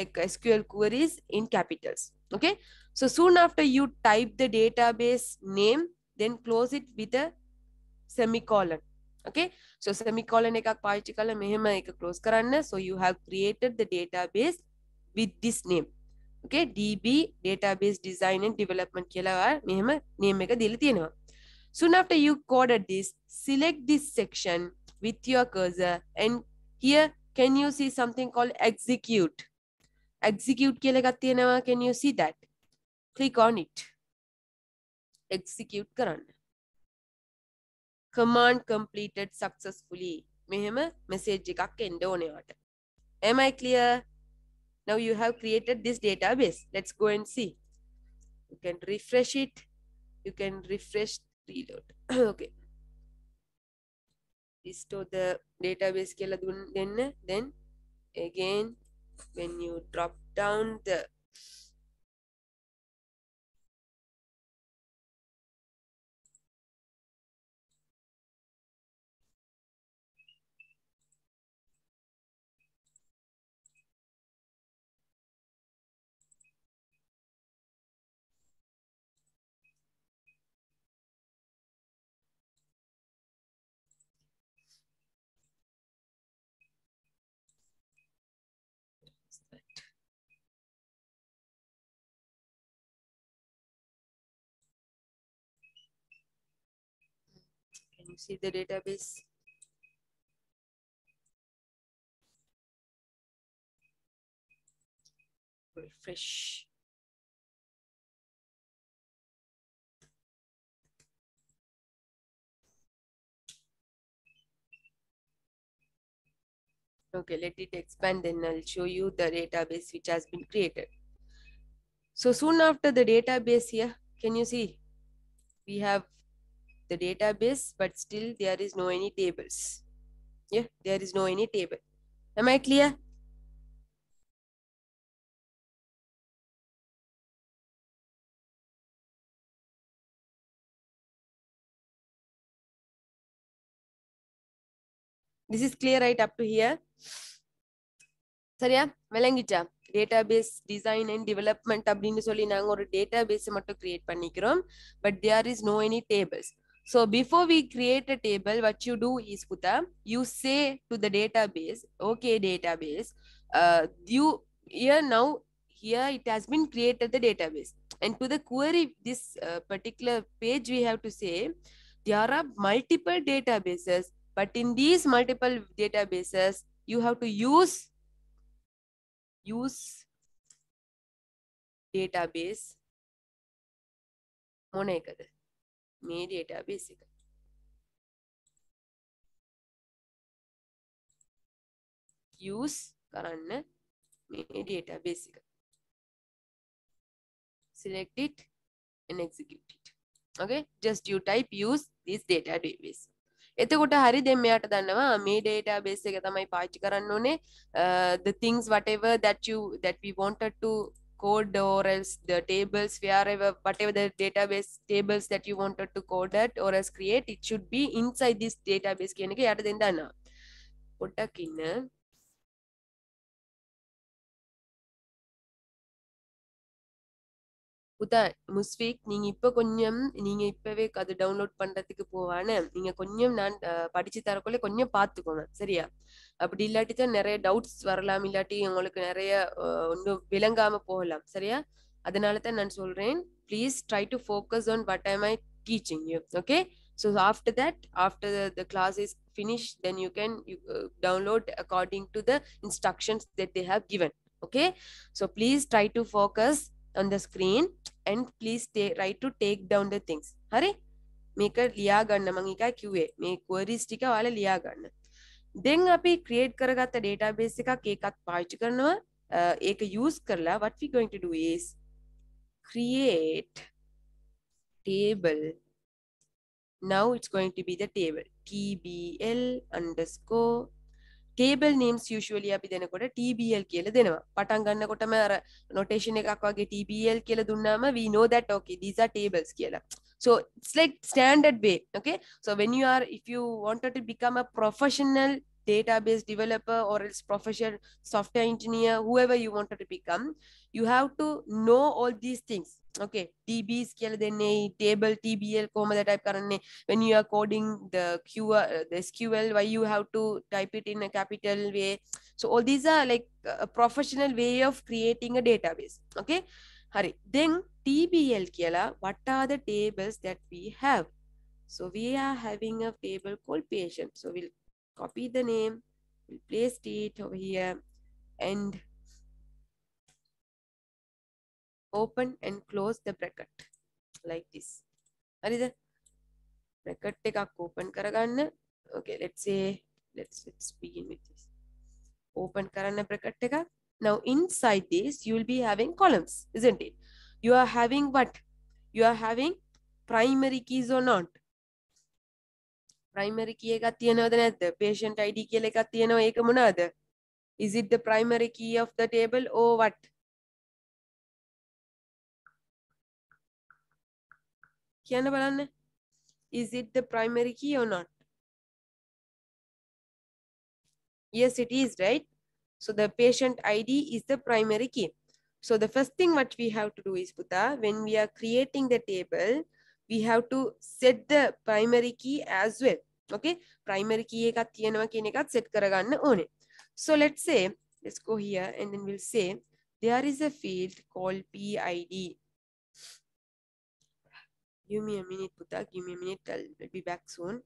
Speaker 1: like sql queries in capitals okay? So soon after you type the database name then close it with a semicolon okay so semicolon එකක් පාවිච්චි කරලා මෙහෙම එක close කරන්න so you have created the database with this name okay db database design and development කියලා ඔයා මෙහෙම name එක දීලා තියෙනවා soon after you coded this select this section with your cursor and here can you see something called execute execute කියලා එකක් තියෙනවා can you see that click on it execute කරන්න command completed successfully මෙහෙම message එකක් එන්න ඕනේ වට am i clear now you have created this database let's go and see you can refresh it you can refresh reload okay restore the database කියලා දුන්න දෙන්න then again when you drop down the see the database refresh Okay, let it expand, then I'll show you the database which has been created. So soon after the database here, can you see? We have the database, but still there is no any tables. Yeah, there is no any table. Am I clear? This is clear right up to here. சரியா விளங்கிச்சா database design and development அப்படின்னு சொல்லி நாங்க ஒரு database மட்டும் create பண்ணிக்கிறோம் but there is no any tables So before we create a table, what you do is Puta, you say to the database, okay, database, uh, you here now here it has been created the database. And to the query, this uh, particular page we have to say there are multiple databases, but in these multiple databases, you have to use use database මොන එකද මේ database එක use කරන්න මේ database එක select it and execute it. Okay? Just you type use this database. එතකොට හරි දැන් මෙයාට දන්නවා මේ database එක තමයි පාවිච්චි කරන්න ඕනේ. Uh, the things whatever that you that we wanted to code or else the tables wherever whatever the database tables that you wanted to code at or else create it should be inside this database க்கு எனக்கு யாரதுந்தானா பொட்டக்கின்ன புதா முஸ்வீக் நீங்க இப்ப கொஞ்சம் நீங்க இப்பவே அது download பண்றதுக்கு போவானே நீங்க கொஞ்சம் நான் படிச்சு தரக்குள்ள கொஞ்சம் பாத்துக்கோங்க சரியா அப்படி இல்லாட்டி தான் நிறைய டவுட்ஸ் வரலாம் இல்லாட்டி உங்களுக்கு நிறைய அஹ், ஒன்றும் விளங்காம போகலாம் சரியா அதனால தான் நான் சொல்றேன் please try to focus on what I'm I teaching you okay so after that after the class is finish then you can you, uh, download according to the instructions that they have given okay so please try to focus on the screen and please ta- try to take down the things හරි මේක ලියා ගන්න මං එකයි කිව්වේ මේ queries ටික ඔයාලා ලියා ගන්න then අපි create කරගත්ත database එකක් ඒකත් පාවිච්චි කරනවා uh, ඒක use කරලා what we going to do is create table now it's going to be the table tbl underscore table names usually අපි දෙනකොට tbl කියලා දෙනවා පටන් ගන්නකොටම අර notation එකක් වගේ tbl කියලා දුන්නාම we know that okay these are tables කියලා so it's like standard way okay so when you are if you wanted to become a professional database developer or else professional software engineer whoever you wanted to become you have to know all these things okay dbs කියලා දෙන්නේ table tbl කොහමද type කරන්නේ when you are coding the Q, uh, the SQL, why you have to type it in a capital way. So all these are like a professional way of creating a database. Okay, Hari. Then TBL kiala, what are the tables that we have? So we are having a table called patient. So we'll copy the name, we'll paste it over here, and open and close the bracket like this. හරිද? bracket එකක් open කරගන්න. Okay, let's say let's let's begin with this. Open කරන්න bracket එකක්. Now inside this you will be having columns, isn't it? You are having what? You are having primary keys or not? primary key එකක් තියෙනවද නැද්ද? patient ID කියලා එකක් තියෙනවා ඒක මොනවාද? Is it the primary key of the table or what? කියන්න බලන්න. Is it the primary key or not? Yes, it is, right? So the patient ID is the primary key. So the first thing what we have to do is, Puta, when we are creating the table, we have to set the primary key as well. Okay, primary key එකක් තියෙනවා කියන එකත් set කරගන්න ඕනේ. So let's say, let's go here and then we'll say, there is a field called PID. Give me a minute, Puta, give me a minute, I'll, I'll be back soon.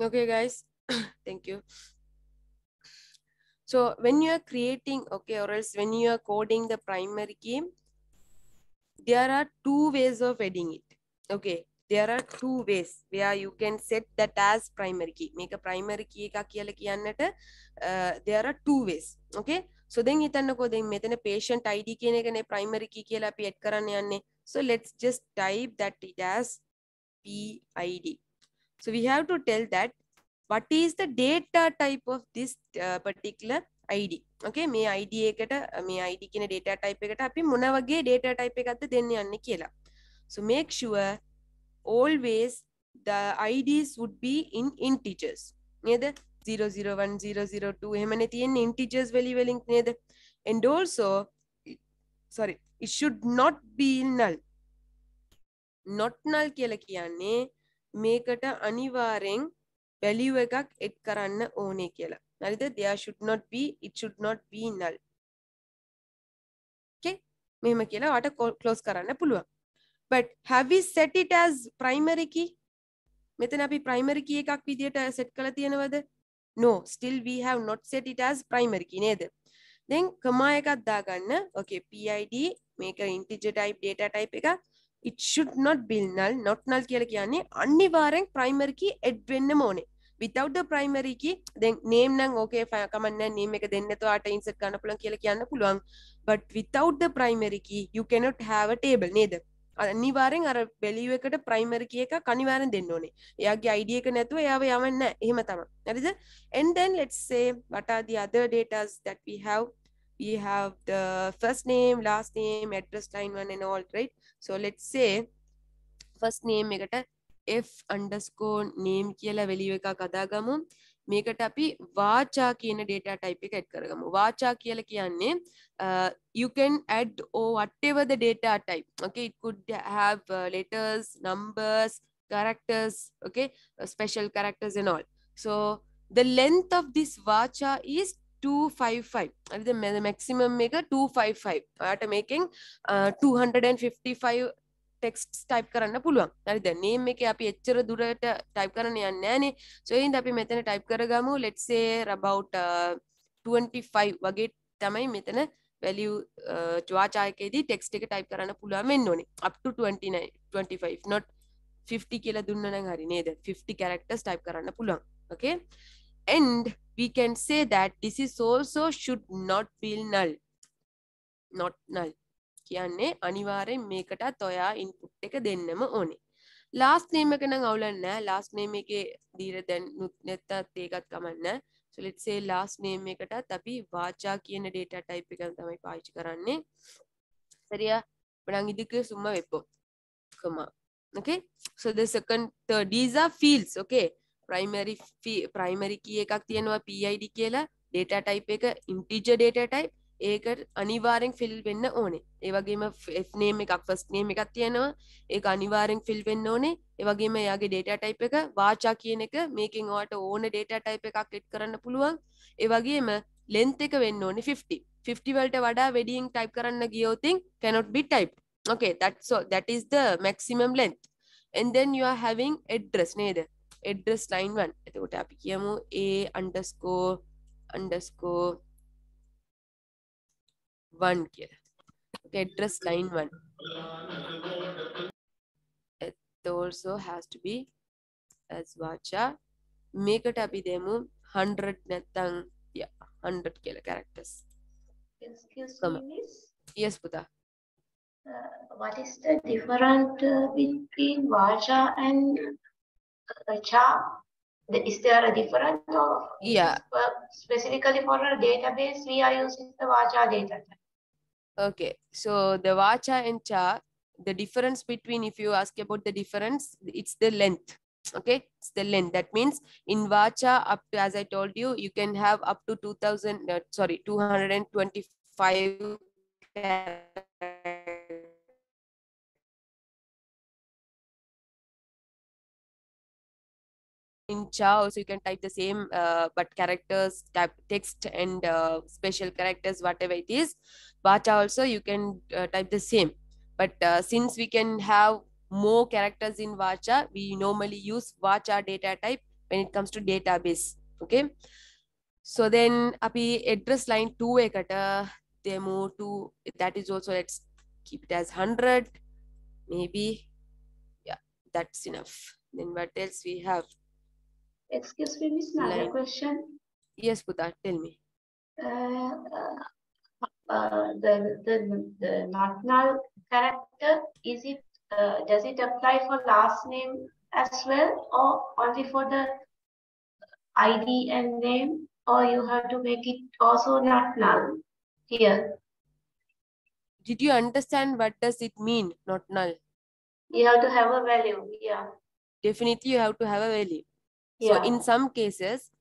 Speaker 1: Okay, guys. Thank you. So when you are creating, okay, or else when you are coding the primary key, there are two ways of adding it. Okay, there are two ways where you can set that as primary key. Make a primary key එකක් කියලා කියන්නට uh, there are two ways. Okay, so then හිතන්නකෝ දැන් මෙතන patient ID කියන එකනේ primary key කියලා අපි add කරන්න යන්නේ. So let's just type that it as PID. So we have to tell that what is the data type of this uh, particular ID. Okay, මේ ID එකට මේ ID කියන data type එකට අපි මොන වගේ data type එකක්ද දෙන්න යන්නේ කියලා. So make sure always the IDs would be in integers. නේද? 001 002 එහෙමනේ තියෙන්නේ integers value වලින් නේද? And also sorry, it should not be null. not null කියලා කියන්නේ මේකට අනිවාර්යෙන් value එකක් add කරන්න ඕනේ කියලා. හරිද? there should not be it should not be null. okay මෙහෙම කියලා ඔයාලට close කරන්න පුළුවන්. but have we set it as primary key? මෙතන අපි primary key එකක් විදියට set කරලා තියෙනවද? no still we have not set it as primary key නේද? then comma එකක් දාගන්න. okay PID මේක integer type data type එකක් it should not be null not null කියලා කියන්නේ අනිවාර්යෙන් primary key add වෙන්නම ඕනේ without the primary key then name නම් okay කමක් නැහැ name එක දෙන්න එතකොට insert කරන්න පුළුවන් කියලා කියන්න පුළුවන් but without the primary key you cannot have a table නේද අනිවාර්යෙන් අර value එකට primary key එකක් අනිවාර්යෙන් දෙන්න ඕනේ. එයාගේ ID එක නැතුව එයාව යවන්නේ නැහැ. එහෙම තමයි. හරිද? And then let's say what are the other datas that we have? we have the first name last name address line one and all right? So let's say first name Make it if underscore name කියලා value එකක් අදාගමු මේකට අපි වාචා කියන data type එක add කරගමු වාචා කියලා කියන්නේ you can add or whatever the data type okay? It could have uh, letters numbers characters okay? Uh, special characters and all. So the length of this varchar is 255. And the maximum make 255. At making uh, 255 text type කරන්න පුළුවන්. හරිද name එක අපි එච්චර දුරට type කරන්න යන්නේ නෑනේ so එහෙනම් අපි මෙතන ටයිප් කරගමු. Let's say about uh, 25 වගේ තමයි මෙතන value වාචායකයේදී ටෙක්ස්ට් එක ටයිප් කරන්න පුළුවන් වෙන්න ඕනේ. Up to 29 25 not 50 කියලා දුන්න නම් හරි නේද? 50 characters ටයිප් කරන්න පුළුවන්. Okay? And we can say that this is also should not be null not null කියන්නේ අනිවාර්යෙන් මේකටත් ඔයා ඉන්පුට් එක දෙන්නම ඕනේ. ලාස්ට් නේම් එක නම් අවුලක් නැහැ. ලාස්ට් නේම් එකේ දීලා දැන් නැත්තත් ඒකත් කමන්න. So let's say last name එකටත් අපි වාචා කියන data type එක තමයි පාවිච්චි කරන්නේ. சரியா? இப்போ நாங்க இதுக்கு சும்மா வைப்போம். comma. Okay? So the second third these are fields. Okay? Primary primary කිය එකක් තියෙනවා පID කියලා. ඩේටා ටයිප් එක ඉන්ටිජ ඩේටා ටයිප් ඒක අනිවාරෙන් ෆිල් වෙන්න ඕනේ. ඒවගේම ෆ්නේම් එකක් ෆස් නේම එකක් තියෙනවා. ඒ අනිවාරෙන් ෆිල් වෙන්න ඕනේ. ඒවගේම යාගේ ඩේටා ටයිප් එක වාචා කියන එක මේකින් ඕට ඕන ඩේටා ටයිප් එකක් එට් කරන්න පුළුවන්. ඒවගේම ලෙන්ත් එක වෙන්න ඕනේ 50 50 වලට වඩා වැඩියෙන් ටයිප් කරන්න ගියොතින් cannot be typed. Okay that's so that is the maximum length. And then you are having address නේද? address line 1. එතකොට අපි කියමු a underscore underscore 1 කියලා. Okay, address line 1. It also has to be as vacha. මේකට අපි දෙමු 100 නැත්තම් yeah 100 කියලා characters.
Speaker 2: Excuse
Speaker 1: Come
Speaker 2: me, miss.
Speaker 1: Yes, පුතා.
Speaker 2: Uh, what is the difference uh, between Vacha and char? The- Is there a difference or?
Speaker 1: Yeah.
Speaker 2: Uh, specifically for a database, we are using the varchar data. type.
Speaker 1: Okay, so the varchar and char, the difference between, if you ask about the difference, it's the length. Okay, it's the length. That means in varchar, up to, as I told you, you can have up to 2000, uh, sorry, 225 in char also you can type the same uh, but characters text and uh, special characters whatever it is. Bata also you can uh, type the same. But uh, since we can have more characters in varchar we normally use varchar data type when it comes to database okay? So then api address line two way demo two that is also let's keep it as 100 maybe yeah that's enough. Then what else we have?
Speaker 2: Excuse me, Miss, another
Speaker 1: Line.
Speaker 2: question.
Speaker 1: yes puta tell me
Speaker 2: Uh, uh, uh, the, the, the not null character, is it, uh, does it apply for last name as well or only for the ID and name? Or you have to make it also not null here?
Speaker 1: did you understand what does it mean not null
Speaker 2: You have to have a value, yeah.
Speaker 1: definitely you have to have a value so in some cases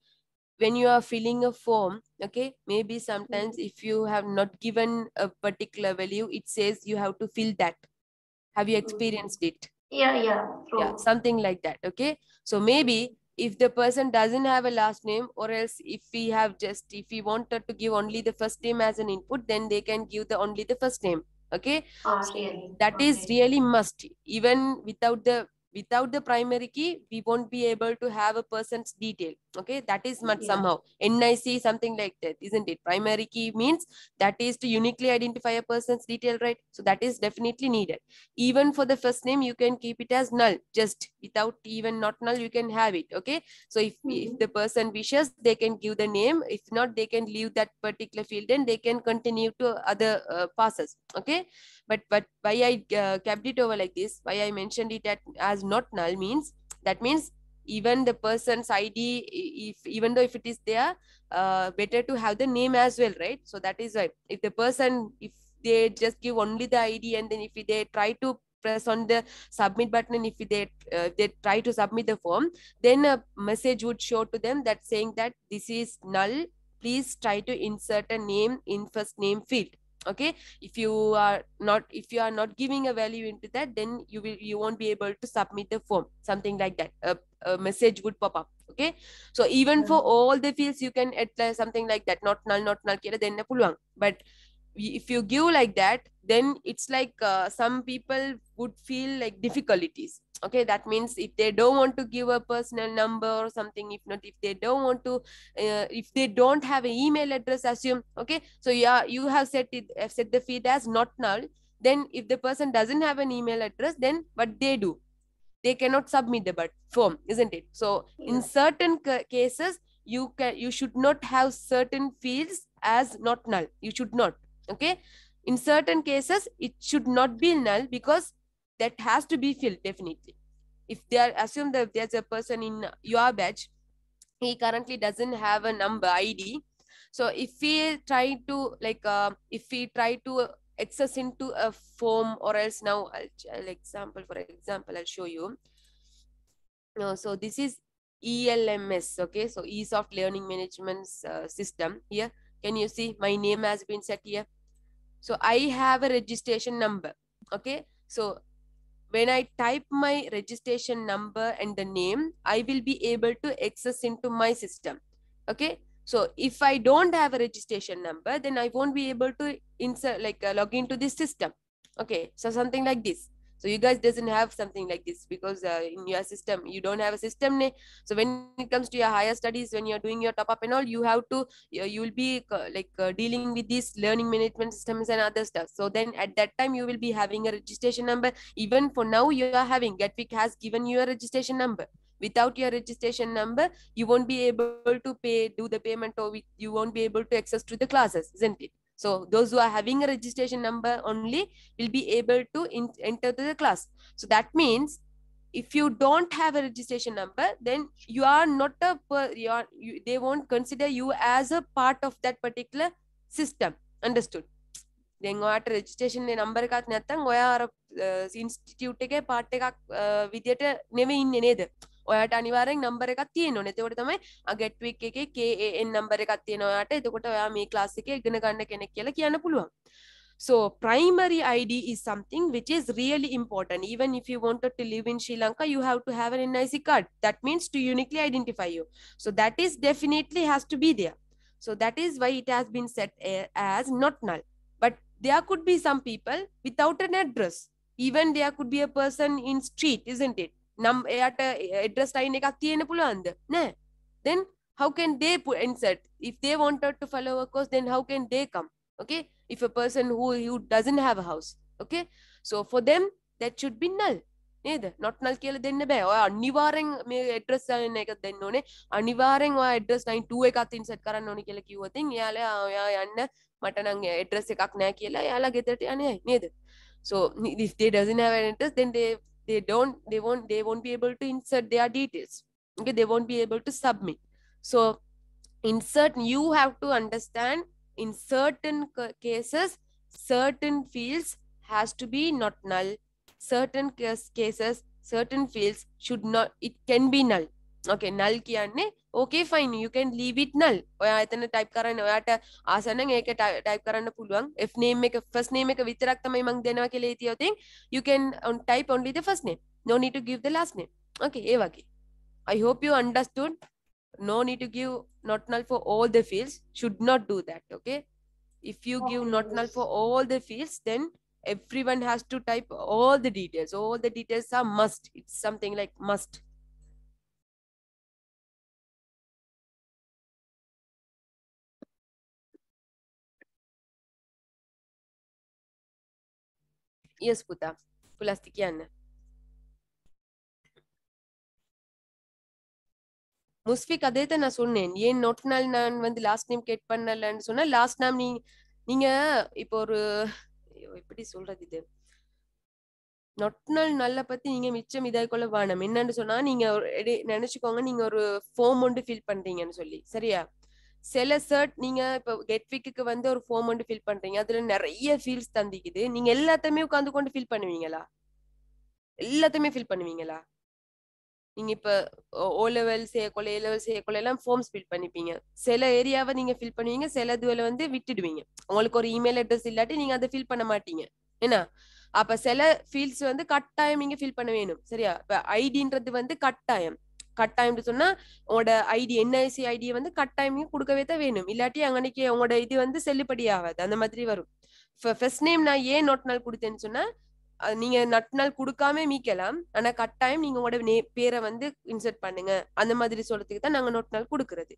Speaker 1: when you are filling a form okay maybe sometimes if you have not given a particular value it says you have to fill that have you
Speaker 2: Mhm.
Speaker 1: experienced it
Speaker 2: Yeah, yeah, true.
Speaker 1: yeah something like that okay so maybe if the person doesn't have a last name or else if we have just if we wanted to give only the first name as an input then they can give the only the first name okay so
Speaker 2: really?
Speaker 1: that is
Speaker 2: Okay.
Speaker 1: really must even without the without the primary key we won't be able to have a person's detail okay? That is much
Speaker 2: Yeah.
Speaker 1: somehow. Nic something like that isn't it? Primary key means that is to uniquely identify a person's detail right? So that is definitely needed. Even for the first name you can keep it as null just without even not null you can have it okay? So if if
Speaker 2: Mhm.
Speaker 1: the person wishes they can give the name. If not they can leave that particular field and they can continue to other uh, passes okay but but why i uh, kept it over like this why i mentioned it at, as not null means that means even the person's id if even though if it is there uh, better to have the name as well right? So that is why if the person if they just give only the id and then if they try to press on the submit button and if they uh, they try to submit the form then a message would show to them that saying that this is null please try to insert a name in first name field okay if you are not if you are not giving a value into that then you will you won't be able to submit the form something like that a, a message would pop up okay so even for
Speaker 2: Mhm.
Speaker 1: all the fields you can apply something like that not null not null කියලා දෙන්න පුළුවන් but y- if you give like that then it's like uh, some people would feel like difficulties okay that means if they don't want to give a personal number or something if not if they don't want to uh, if they don't have an email address assume okay so yeah you have set it have set the feed as not null then if the person doesn't have an email address then what they do? They cannot submit the but form isn't it? So in certain ca- cases you can you should not have certain fields as not null. You should not okay? In certain cases it should not be null because that has to be filled definitely if they are assume that there's a person in your batch he currently doesn't have a number id so if we try to like uh, if we try to access into a form or else now i'll, I'll example for example i'll show you no, so this is ELMS, okay? So eSoft Learning Management uh, System here. Can you see my name has been set here? So I have a registration number, okay? So when I type my registration number and the name, I will be able to access into my system, okay? So if I don't have a registration number, then I won't be able to insert like uh, log into this system, okay? So something like this so you guys doesn't have something like this because uh, in your system you don't have a system ne? so when it comes to your higher studies when you're doing your top up and all you have to you, will be uh, like uh, dealing with these learning management systems and other stuff. So then at that time you will be having a registration number. Even for now you are having getwick has given you a registration number. Without your registration number you won't be able to pay do the payment or you won't be able to access to the classes isn't it so those who are having a registration number only will be able to in, enter to the class so that means if you don't have a registration number then you are not a per, you are you, they won't consider you as a part of that particular system understood දැන් ඔයාට registration number එකක් නැත්තම් ඔයා අර institute එකේ part එකක් අ, විදියට නෙවෙයි ඉන්නේ නේද ඔයාට අනිවාර්යෙන් නම්බර එකක් තියෙන්න ඕනේ. එතකොට තමයි අගැට්වික් එකේ KAN නම්බර එකක් තියෙන ඔයාට. එතකොට ඔයා මේ ක්ලාස් එකේ ඉගෙන ගන්න කෙනෙක් කියලා කියන්න පුළුවන්. So primary ID is something which is really important. Even if you wanted to live in Sri Lanka, you have to have an NIC card. That means to uniquely identify you. So that is definitely has to be there. So that is why it has been set uh, as not null. But there could be some people without an address. Even there could be a person in street, isn't it? නම් එයාට address line එකක් තියෙන්න පුළුවන්ද? නෑ. Then how can they put insert if they wanted to follow a course then how can they come? Okay? If a person who, who doesn't have a house okay? So for them that should be null. නේද? Not null කියලා දෙන්න බෑ. ඔය අනිවාර්යෙන් මේ address line එක දෙන්න ඕනේ. අනිවාර්යෙන් ඔය address line 2 එකත් insert කරන්න ඕනේ කියලා කිව්වොත් එයාලා ඔයා යන්න මට නම් address එකක් නැහැ කියලා එයාලා ගෙදරට යන්නේ නේද? So if they doesn't have an address then they they don't they won't they won't be able to insert their details. Okay they won't be able to submit. So insert you have to understand in certain cases certain fields has to be not null. Certain cases certain fields should not it can be null okay null කියන්නේ okay fine you can leave it null ඔයා එතන type කරන්න ඔයාට ආස නම් ඒක type කරන්න පුළුවන් f name එක first name එක විතරක් තමයි මම දෙනවා කියලා හිතියොත් you can um, type only the first name no need to give the last name okay ඒ වගේ i hope you understood no need to give not null for all the fields should not do that okay if you give not null for all the fields then everyone has to type all the details all the details are must it's something like must ή έσπουτα, κουλαστική முஸ்ஃபிக் அதே தான் நான் சொன்னேன் ஏன் not நான் வந்து last name gate பண்ணலன்னு சொன்னா last name நீ நீங்க இப்போ ஒரு எப்படி சொல்றது இது நொட் நல்ல பத்தி நீங்க மிச்சம் இதாக கொள்ள வேணாம் என்னன்னு சொன்னா நீங்க நினைச்சுக்கோங்க நீங்க ஒரு ஃபோம் ஒன்று ஃபில் பண்றீங்கன்னு சொல்லி சரியா சில சர்ட் நீங்க இப்போ கெட்விக்கு வந்து ஒரு ஃபார்ம் வந்து ஃபில் பண்றீங்க. அதுல நிறைய ஃபீல்ட்ஸ் தந்திக்குது. நீங்க எல்லாத்தையுமே உட்காந்து கொண்டு ஃபில் பண்ணுவீங்களா? எல்லாத்தையுமே ஃபில் பண்ணுவீங்களா? நீங்க இப்ப ஓ லெவல் செய்யக்கொள்ள ஏ லெவல் செய்யக்கொள்ள எல்லாம் ஃபார்ம்ஸ் ஃபில் பண்ணிப்பீங்க. சில ஏரியாவை நீங்க ஃபில் பண்ணுவீங்க சில இதுல வந்து விட்டுடுவீங்க. உங்களுக்கு ஒரு இமெயில் அட்ரஸ் இல்லாட்டி நீங்க அதை ஃபில் பண்ண மாட்டீங்க. என்ன அப்ப சில ஃபீல்ட்ஸ் வந்து கட்டாயம் நீங்க ஃபில் பண்ண வேணும். சரியா? இப்ப ஐடின்றது வந்து கட்டாயம். கட்டாயம்னு சொன்னா உங்களோட ஐடி என்ஐசி ஐடியை வந்து கட்டாயம் நீங்க கொடுக்கவே தான் வேணும். இல்லாட்டி அங்கனைக்கு உங்களோட இது வந்து செல்லுபடி ஆகாது. அந்த மாதிரி வரும். ஃபர்ஸ்ட் நேம் நான் ஏன் நோட் நாள் கொடுத்தேன்னு சொன்னா நீங்க நட் நாள் கொடுக்காம மீக்கலாம் ஆனா கட்டாயம் நீங்க உங்களோட நே பேரை வந்து இன்சர்ட் பண்ணுங்க. அந்த மாதிரி சொல்றதுக்கு தான் நாங்க நோட் நாள் கொடுக்கறது.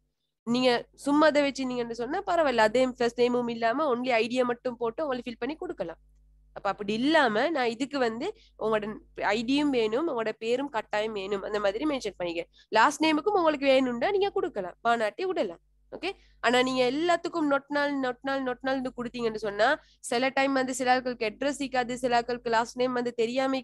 Speaker 1: நீங்க சும்மா அதை வச்சு நீங்க சொன்னா பரவாயில்ல. அதே ஃபர்ஸ்ட் நேமும் இல்லாம ஒன்லி ஐடியா மட்டும் போட்டு உங்களுக்கு ஃபில் பண்ணி கொடுக்கலாம். அப்ப அப்படி இல்லாம நான் இதுக்கு வந்து உங்களோட ஐடியும் வேணும் உங்களோட பேரும் கட்டாயம் வேணும். அந்த மாதிரி மென்ஷன் பண்ணிக்க லாஸ்ட் நேமுக்கும் உங்களுக்கு வேணும்னா நீங்க கொடுக்கலாம். பானாட்டி விடலாம். ஓகே ஆனா நீங்க எல்லாத்துக்கும் நொட் நாள் நொட் நாள் நொட் கொடுத்தீங்கன்னு சொன்னா சில டைம் வந்து சில ஆட்களுக்கு அட்ரஸ் சிக்காது சில ஆட்களுக்கு லாஸ்ட் நேம் வந்து தெரியாம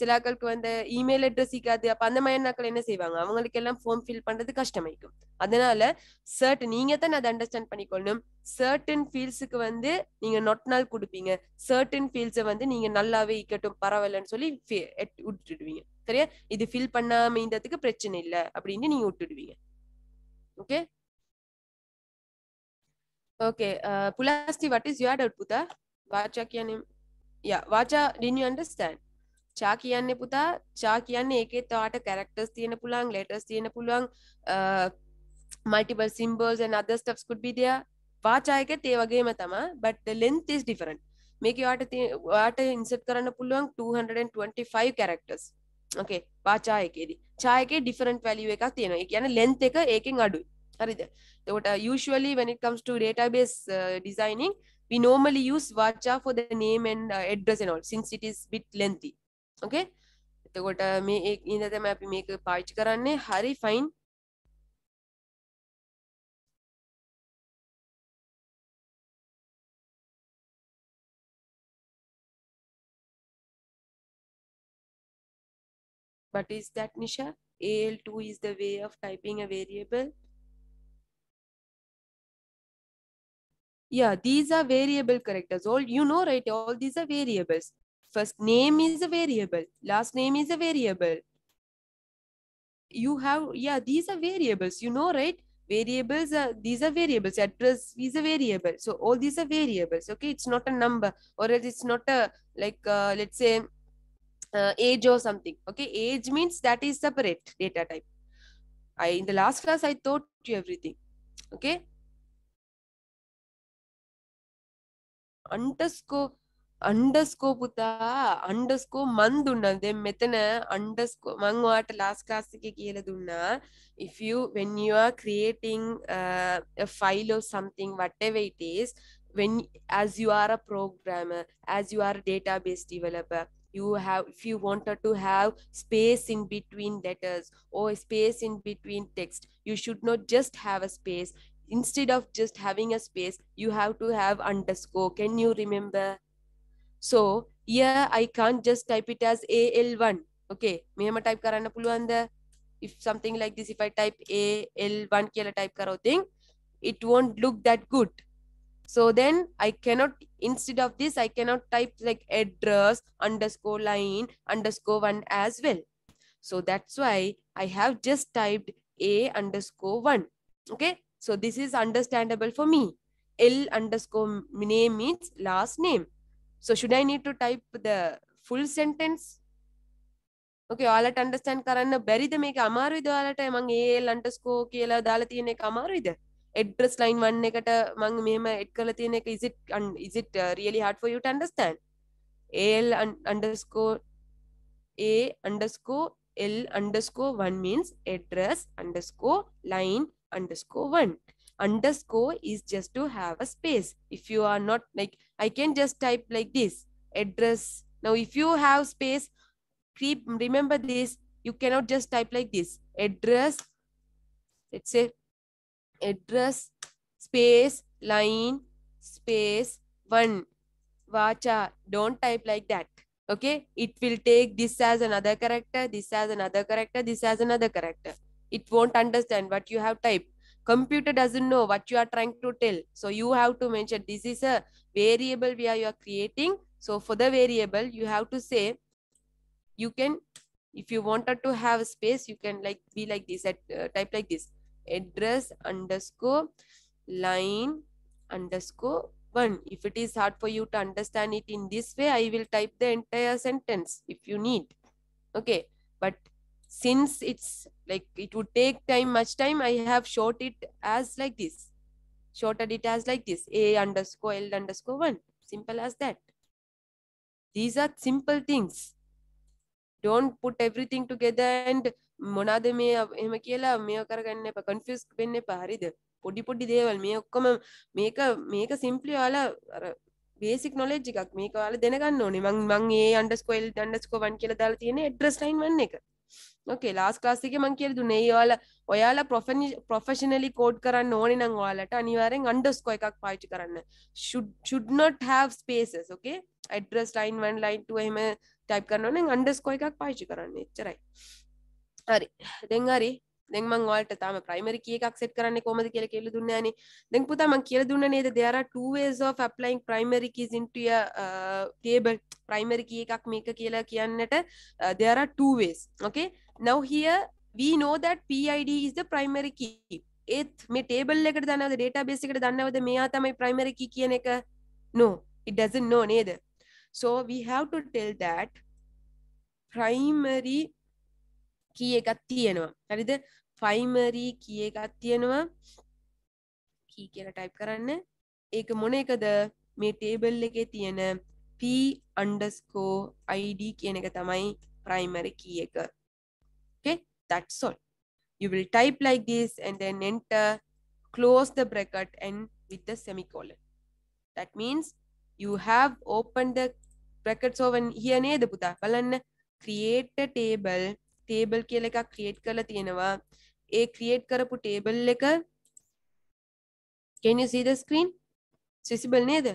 Speaker 1: சில ஆட்களுக்கு வந்து இமெயில் அட்ரஸ் சிக்காது அப்ப அந்த மாதிரி நாட்கள் என்ன செய்வாங்க? அவங்களுக்கு எல்லாம் ஃபார்ம் ஃபில் பண்றது கஷ்டமாயிக்கும். அதனால சர்ட் நீங்க தான் அதை அண்டர்ஸ்டாண்ட் பண்ணிக்கொள்ளணும். சர்டன் ஃபீல்ஸுக்கு வந்து நீங்க நொட் நாள் கொடுப்பீங்க. சர்டன் ஃபீல்ட்ஸை வந்து நீங்க நல்லாவே இருக்கட்டும் பரவாயில்லன்னு சொல்லி விட்டுடுவீங்க. சரியா? இது ஃபில் பண்ணாம இருந்ததுக்கு பிரச்சனை இல்ல அப்படின்னு நீங்க விட்டுடுவீங்க. Okay Okay, uh, Pulasti, what is your doubt, Puta? වාචා කියන්නේ යා වාචා did you understand? චා කියන්නේ පුතා චා කියන්නේ ඒකේ තාට characters තියෙන පුළුවන් letters තියෙන පුළුවන් uh, multiple symbols and other stuffs could be there. වාචා එකෙත් ඒ වගේම තමයි but the length is different. මේක ඔයාට ඔයාට insert කරන්න පුළුවන් 225 characters. Okay වාචා එකේදී චා එකේ different value එකක් තියෙනවා ඒ කියන්නේ length එක ඒකෙන් අඩුයි හරිද එතකොට usually when it comes to database uh, designing we normally use vacha for the name and uh, address and all since it is bit lengthy okay එතකොට මේ ඒ ඉඳ තමයි අපි මේක පාවිච්චි කරන්නේ හරි fine What is that, Nisha? AL2 is the way of typing a variable. Yeah, these are variable characters. All you know, right? All these are variables. First name is a variable. Last name is a variable. You have, yeah, these are variables. You know, right? Variables are, these are variables. Address is a variable. So all these are variables. Okay, it's not a number or else it's not a, like, uh, let's say, uh, age or something. Okay, age means that is separate data type. I in the last class I taught you everything. Okay. అండస్కో అండస్కో పుత అండస్కో మందున్నదే మెతన అండస్కో మంగ్ వాట last class కి కీలదున్నా if you when you are creating uh, a file or something whatever it is when as you are a programmer as you are a database developer you have if you wanted to have space in between letters or space in between text you should not just have a space instead of just having a space you have to have underscore can you remember so here I can't just type it as AL1. Okay, මෙහෙම type කරන්න පුළුවන්ද? If something like this, if I type AL1 කියලා type කරොතින්, it won't look that good. So then I cannot, instead of this, I cannot type like address underscore line underscore one as well. So that's why I have just typed A underscore one. Okay, so this is understandable for me. L underscore name means last name. So should I need to type the full sentence? Okay, ඔයාලට understand කරන්න බැරිද මේක අමාරුයිද ඔයාලට මං AL underscore කියලා දාලා තියෙන එක අමාරුයිද? address line 1 එකට මං මෙහෙම එඩ් කරලා තියෙන එක is it is it uh, really hard for you to understand? AL un underscore A underscore L underscore 1 underscore line underscore 1 underscore is just to have a space. If you are not like i can just type like this address. Now if you have space keep remember this you cannot just type like this. Address let's say address space line space one. Vacha don't type like that. Okay? It will take this as another character this as another character this as another character. It won't understand what you have typed computer doesn't know what you are trying to tell. So you have to mention this is a variable where you are creating. So for the variable you have to say you can if you wanted to have a space you can like be like this at uh, type like this address underscore line underscore one. If it is hard for you to understand it in this way i will type the entire sentence if you need. Okay but since it's like it would take time much time i have short it as like this shorted it as like this a underscore l underscore 1 simple as that these are simple things don't put everything together and මොනාද මේ එහෙම කියලා මේ කරගන්න එපා confuse වෙන්න එපා හරිද පොඩි පොඩි දේවල් මේ ඔක්කොම මේක මේක සිම්පලි ඔයාලා අර බේසික් නොලෙජ් එකක් මේක ඔයාලා දැනගන්න ඕනේ මං මං ඒ අන්ඩර්ස්කෝර් එල් අන්ඩර්ස්කෝර් 1 කියලා දාලා තියෙන ඇඩ්‍රස් ලයින් 1 එක ओके लास्ट क्लास के मंकी नया प्रोफेषनली को नोने अनिवार्य underscore could not have space okay address line one line two M type करना अंडर्स्कोट कर अरे दें දැන් හරි දැන් මං ඔයාලට තාම ප්‍රයිමරි කී එකක් සෙට් කරන්නේ කොහමද කියලා කියලා දුන්නේ නැහනේ. දැන් පුතා මං කියලා දුන්නා නේද? There are two ways of applying primary keys into a uh, table. Primary key එකක් මේක කියලා කියන්නට uh, there are two ways. Okay? Now here we know that pid is the primary key. ඒත් මේ ටේබල් එකට දන්නවද? database එකට දන්නවද? මෙයා තමයි primary key කියන එක? No. It doesn't know නේද? So we have to tell that primary key එකක් තියෙනවා. හරිද? Primary key එකක් තියෙනවා. Key කියලා type කරන්න. ඒක මොන එකද? මේ table එකේ තියෙන p underscore id කියන එක තමයි primary key එක. Okay? That's all. You will type like this and then enter close the bracket and with the semicolon. That means you have opened the brackets over here නේද පුතා? බලන්න. Create a table. Table කියලා එකක් create කරලා තියෙනවා. ඒ create කරපු table එක. Can you see the screen? Visible නේද?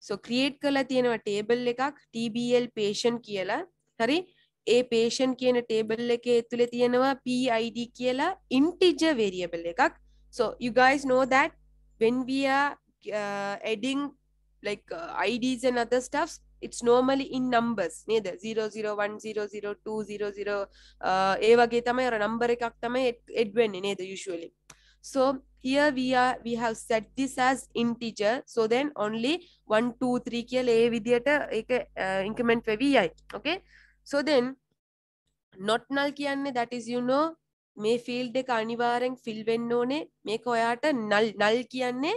Speaker 1: So create කරලා තියෙනවා table එකක් tbl patient කියලා. හරි? ඒ patient කියන table එකේ ඇතුලේ තියෙනවා pid කියලා integer variable එකක්. So you guys know that when we are uh, adding like uh, ids and other stuffs it's normally in numbers නේද? 001 002 00 uh, ඒ වගේ තමයි අර number එකක් තමයි add වෙන්නේ නේද usually. So here we are we have set this as integer. So then only 1 2 3 කියලා ඒ විදියට ඒක uh, increment වෙවි යයි. Okay? So then not null කියන්නේ that is you know මේ field එක අනිවාර්යෙන් fill වෙන්න ඕනේ. මේක ඔයාට null null කියන්නේ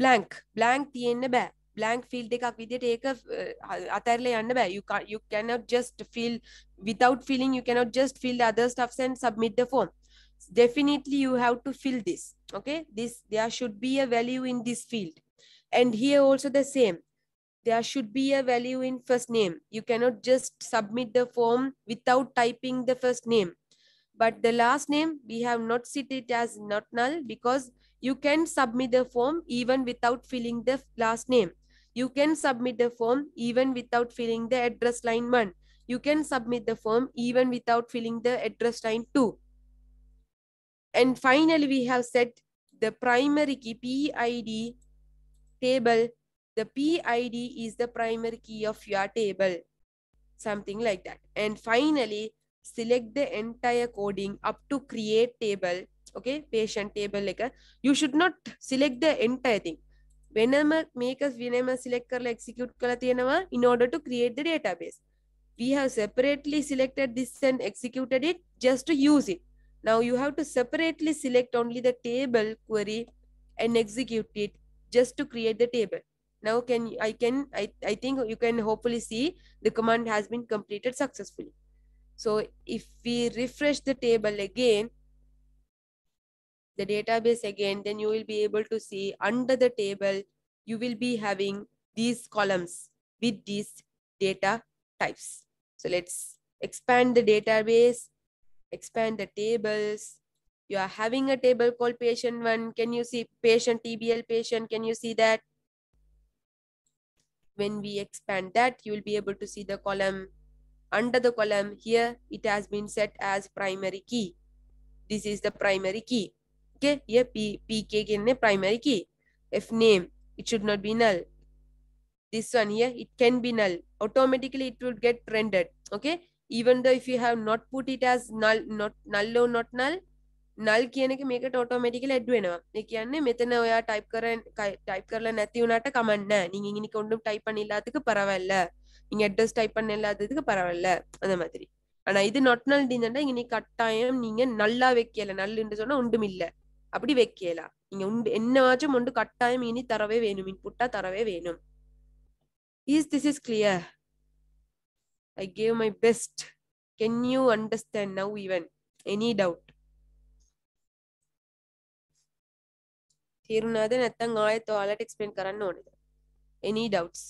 Speaker 1: blank. Blank තියෙන්න බෑ. blank field එකක් විදිහට ඒක අතහැරලා යන්න බෑ you can't you cannot just fill without filling you cannot just fill the other stuffs and submit the form definitely you have to fill this okay this there should be a value in this field and here also the same there should be a value in first name you cannot just submit the form without typing the first name but the last name we have not set it as not null because you can submit the form even without filling the last name you can submit the form even without filling the address line 1 you can submit the form even without filling the address line 2 and finally we have set the primary key pid table. The pid is the primary key of your table something like that. And finally select the entire coding up to create table. Okay patient table එක uh, you should not select the entire thing වෙනම මේක වෙනම select කරලා execute කරලා තියෙනවා in order to create the database we have separately selected this and executed it just to use it now you have to separately select only the table query and execute it just to create the table now can i can i, I think you can hopefully see the command has been completed successfully so if we refresh the table again the database again then you will be able to see under the table you will be having these columns with these data types. So let's expand the database expand the tables. You are having a table called patient one. Can you see patient tbl patient? Can you see that? When we expand that you will be able to see the column. Under the column here it has been set as primary key. This is the primary key okay here p pk in primary key if name it should not be null this one here it can be null automatically it will get rendered okay even though if you have not put it as null not null or not null null කියන එක මේකට automatically add වෙනවා. ඒ කියන්නේ මෙතන ඔයා type කරන් type කරලා නැති වුණාට කමක් නැහැ. நீங்க இங்க கொண்டு type பண்ண இல்லாததுக்கு பரவாயில்ல. நீங்க அட்ரஸ் டைப் பண்ண இல்லாததுக்கு பரவாயில்ல அந்த மாதிரி ஆனா இது not null இருந்தா இங்க நீ கட்டாயம் நீங்க நல்லா வைக்கல நல்லுன்னு சொன்னா ஒன்றும் இல்ல அப்படி வைக்கல. நீங்க உண்டு என்னாச்சும் உண்டு கட்டாயம் இனி தரவே வேணும் மீன் புட்டா தரவே வேணும். Is this is clear I gave my best can you understand now even any doubt තේරුණාද නැත්නම් ආයෙත් ඔයාලට එක්ස්ප්ලেইন කරන්න any doubts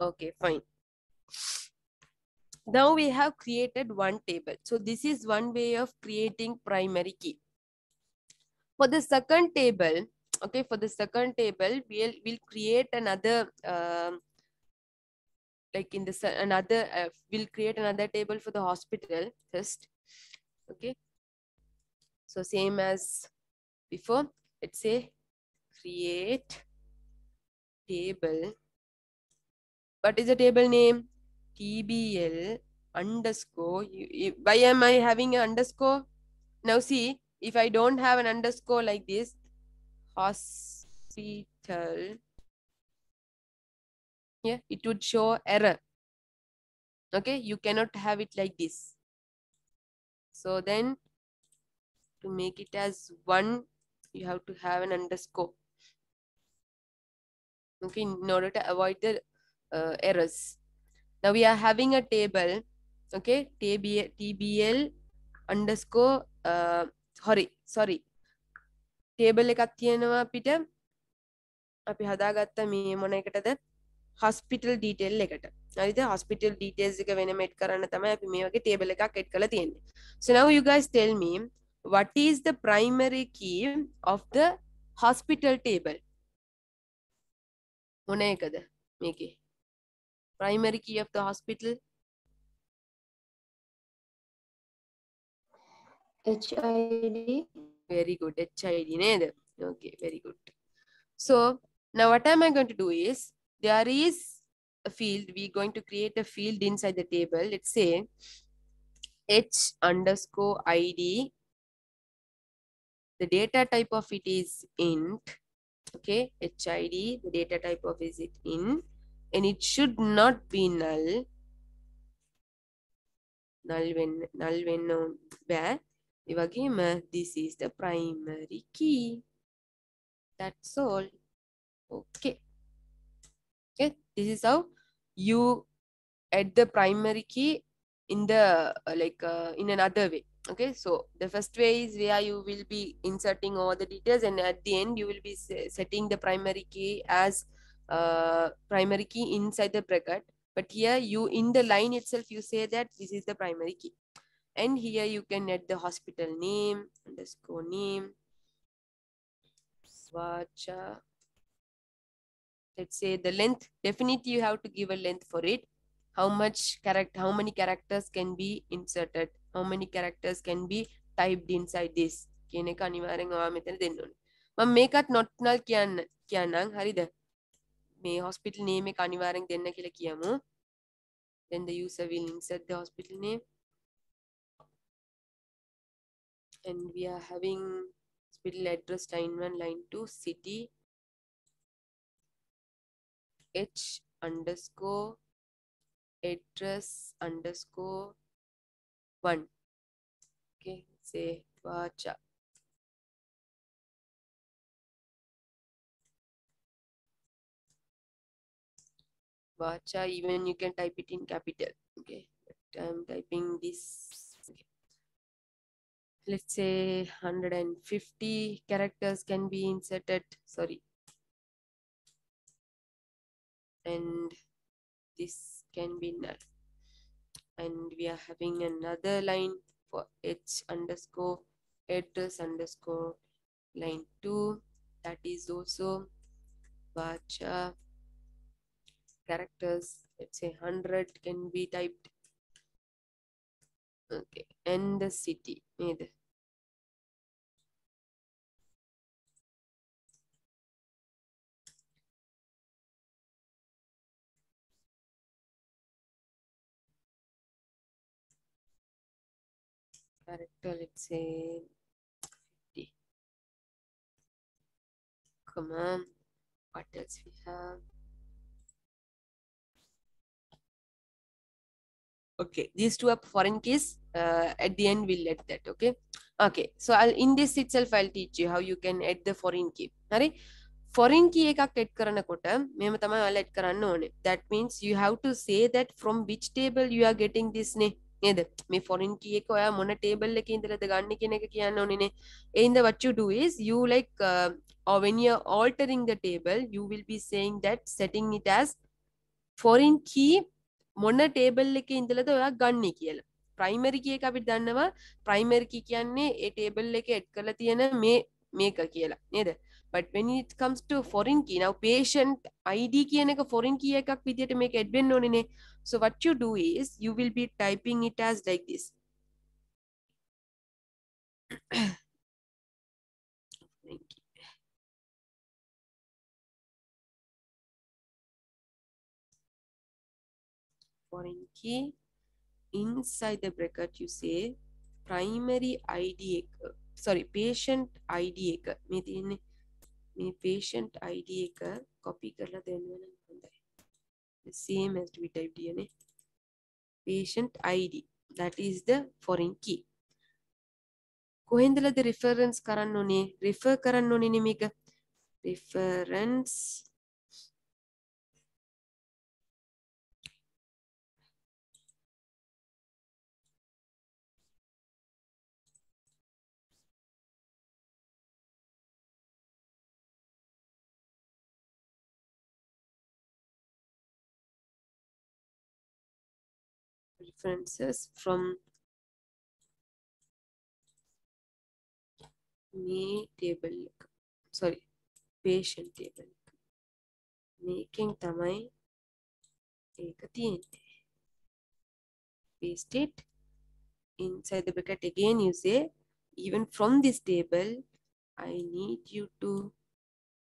Speaker 1: okay fine. Now we have created one table. So this is one way of creating primary key. For the second table okay for the second table we'll we'll create another um, like in this another uh, we'll create another table for the hospital first okay. So same as before let's say create table what is the table name? Tbl underscore. Why am i having an underscore? Now see if i don't have an underscore like this hospital. Yeah it would show error. Okay you cannot have it like this. So then to make it as one you have to have an underscore. Okay in order to avoid the uh, errors now we are having a table okay tbl, tbl underscore uh, sorry sorry table එකක් තියෙනවා අපිට අපි හදාගත්ත මේ මොන එකටද හස්පිටල් detail එකට හරිද හස්පිටල් details එක වෙනම එඩ් කරන්න තමයි අපි මේ වගේ ටේබල් එකක් එඩ් කරලා තියෙන්නේ so now you guys tell me what is the primary key of the hospital table මොන එකද මේකේ primary key of the hospital?
Speaker 2: HID.
Speaker 1: very good. Hid neda okay very good. So now what I am i going to do is there is a field we're going to create a field inside the table. Let's say h underscore id the data type of it is int. Okay hid the data type of is it int and it should not be null. Null when, null when, no where? This is the primary key. That's all. Okay. Okay, this is how you add the primary key in the uh, like uh, in another way okay so the first way is where you will be inserting all the details and at the end you will be setting the primary key as uh, primary key inside the bracket but here you in the line itself you say that this is the primary key and here you can add the hospital name underscore name swacha let's say the length definitely you have to give a length for it how much character how many characters can be inserted how many characters can be typed inside this කියන එක අනිවාර්යෙන් ඔයා මෙතන දෙන්න ඕනේ මම මේකත් not null කියන්න කියන්නම් හරිද මේ hospital name එක අනිවාර්යෙන් දෙන්න කියලා කියමු. Then the user will insert the hospital name. And we are having hospital address line 1, line 2, city h underscore address underscore 1. Okay, say varchar. Varchar, even you can type it in capital. Okay, but I'm typing this. Okay. Let's say 150 characters can be inserted. Sorry. And this can be null. And we are having another line for h underscore address underscore line 2. That is also varchar characters. Let's say 100 can be typed. Okay, and the city. Neither. character, let's say 50. Come on. What else we have? Okay, these two are foreign keys. Uh, at the end, we'll let that. Okay. Okay. So I'll in this itself, I'll teach you how you can add the foreign key. හරි foreign key එකක් add කරනකොට මෙහෙම තමයි ඔයාලා add කරන්න ඕනේ. That means you have to say that from which table you are getting this නේ. නේද මේ foreign key එක ඔයා මොන table එකේ ඉඳලාද ගන්න කියන එක කියන්න ඕනේ නේ. ඒ හින්දා what you do is you like uh, or when you're altering the table you will be saying that setting it as foreign key මොන ටේබල් එකේ ඉඳලාද ඔයා ගන්නෙ කියලා. ප්‍රයිමරි කී එක අපිට දන්නවා ප්‍රයිමරි කී කියන්නේ ඒ ටේබල් එකේ එඩ් කරලා තියෙන මේ මේක කියලා නේද? but when it comes to foreign key now patient id කියන එක foreign key එකක් විදියට මේක add වෙන්න ඕනේ නේ. so what you do is you will be typing it as like this. Foreign key inside the bracket you say primary id එක sorry patient id එක මේ තියෙන්නේ මේ patient id එක copy කරලා දෙන්න නම් හොඳයි. The same as we typed here නේ patient id that is the foreign key. කොහෙන්දලද reference කරන්න ඕනේ? Refer කරන්න ඕනේ නේ මේක. Reference references from මේ table එක sorry patient table එක මේකෙන් තමයි ඒක තියෙන්නේ paste it inside the bracket again you say even from this table I need you to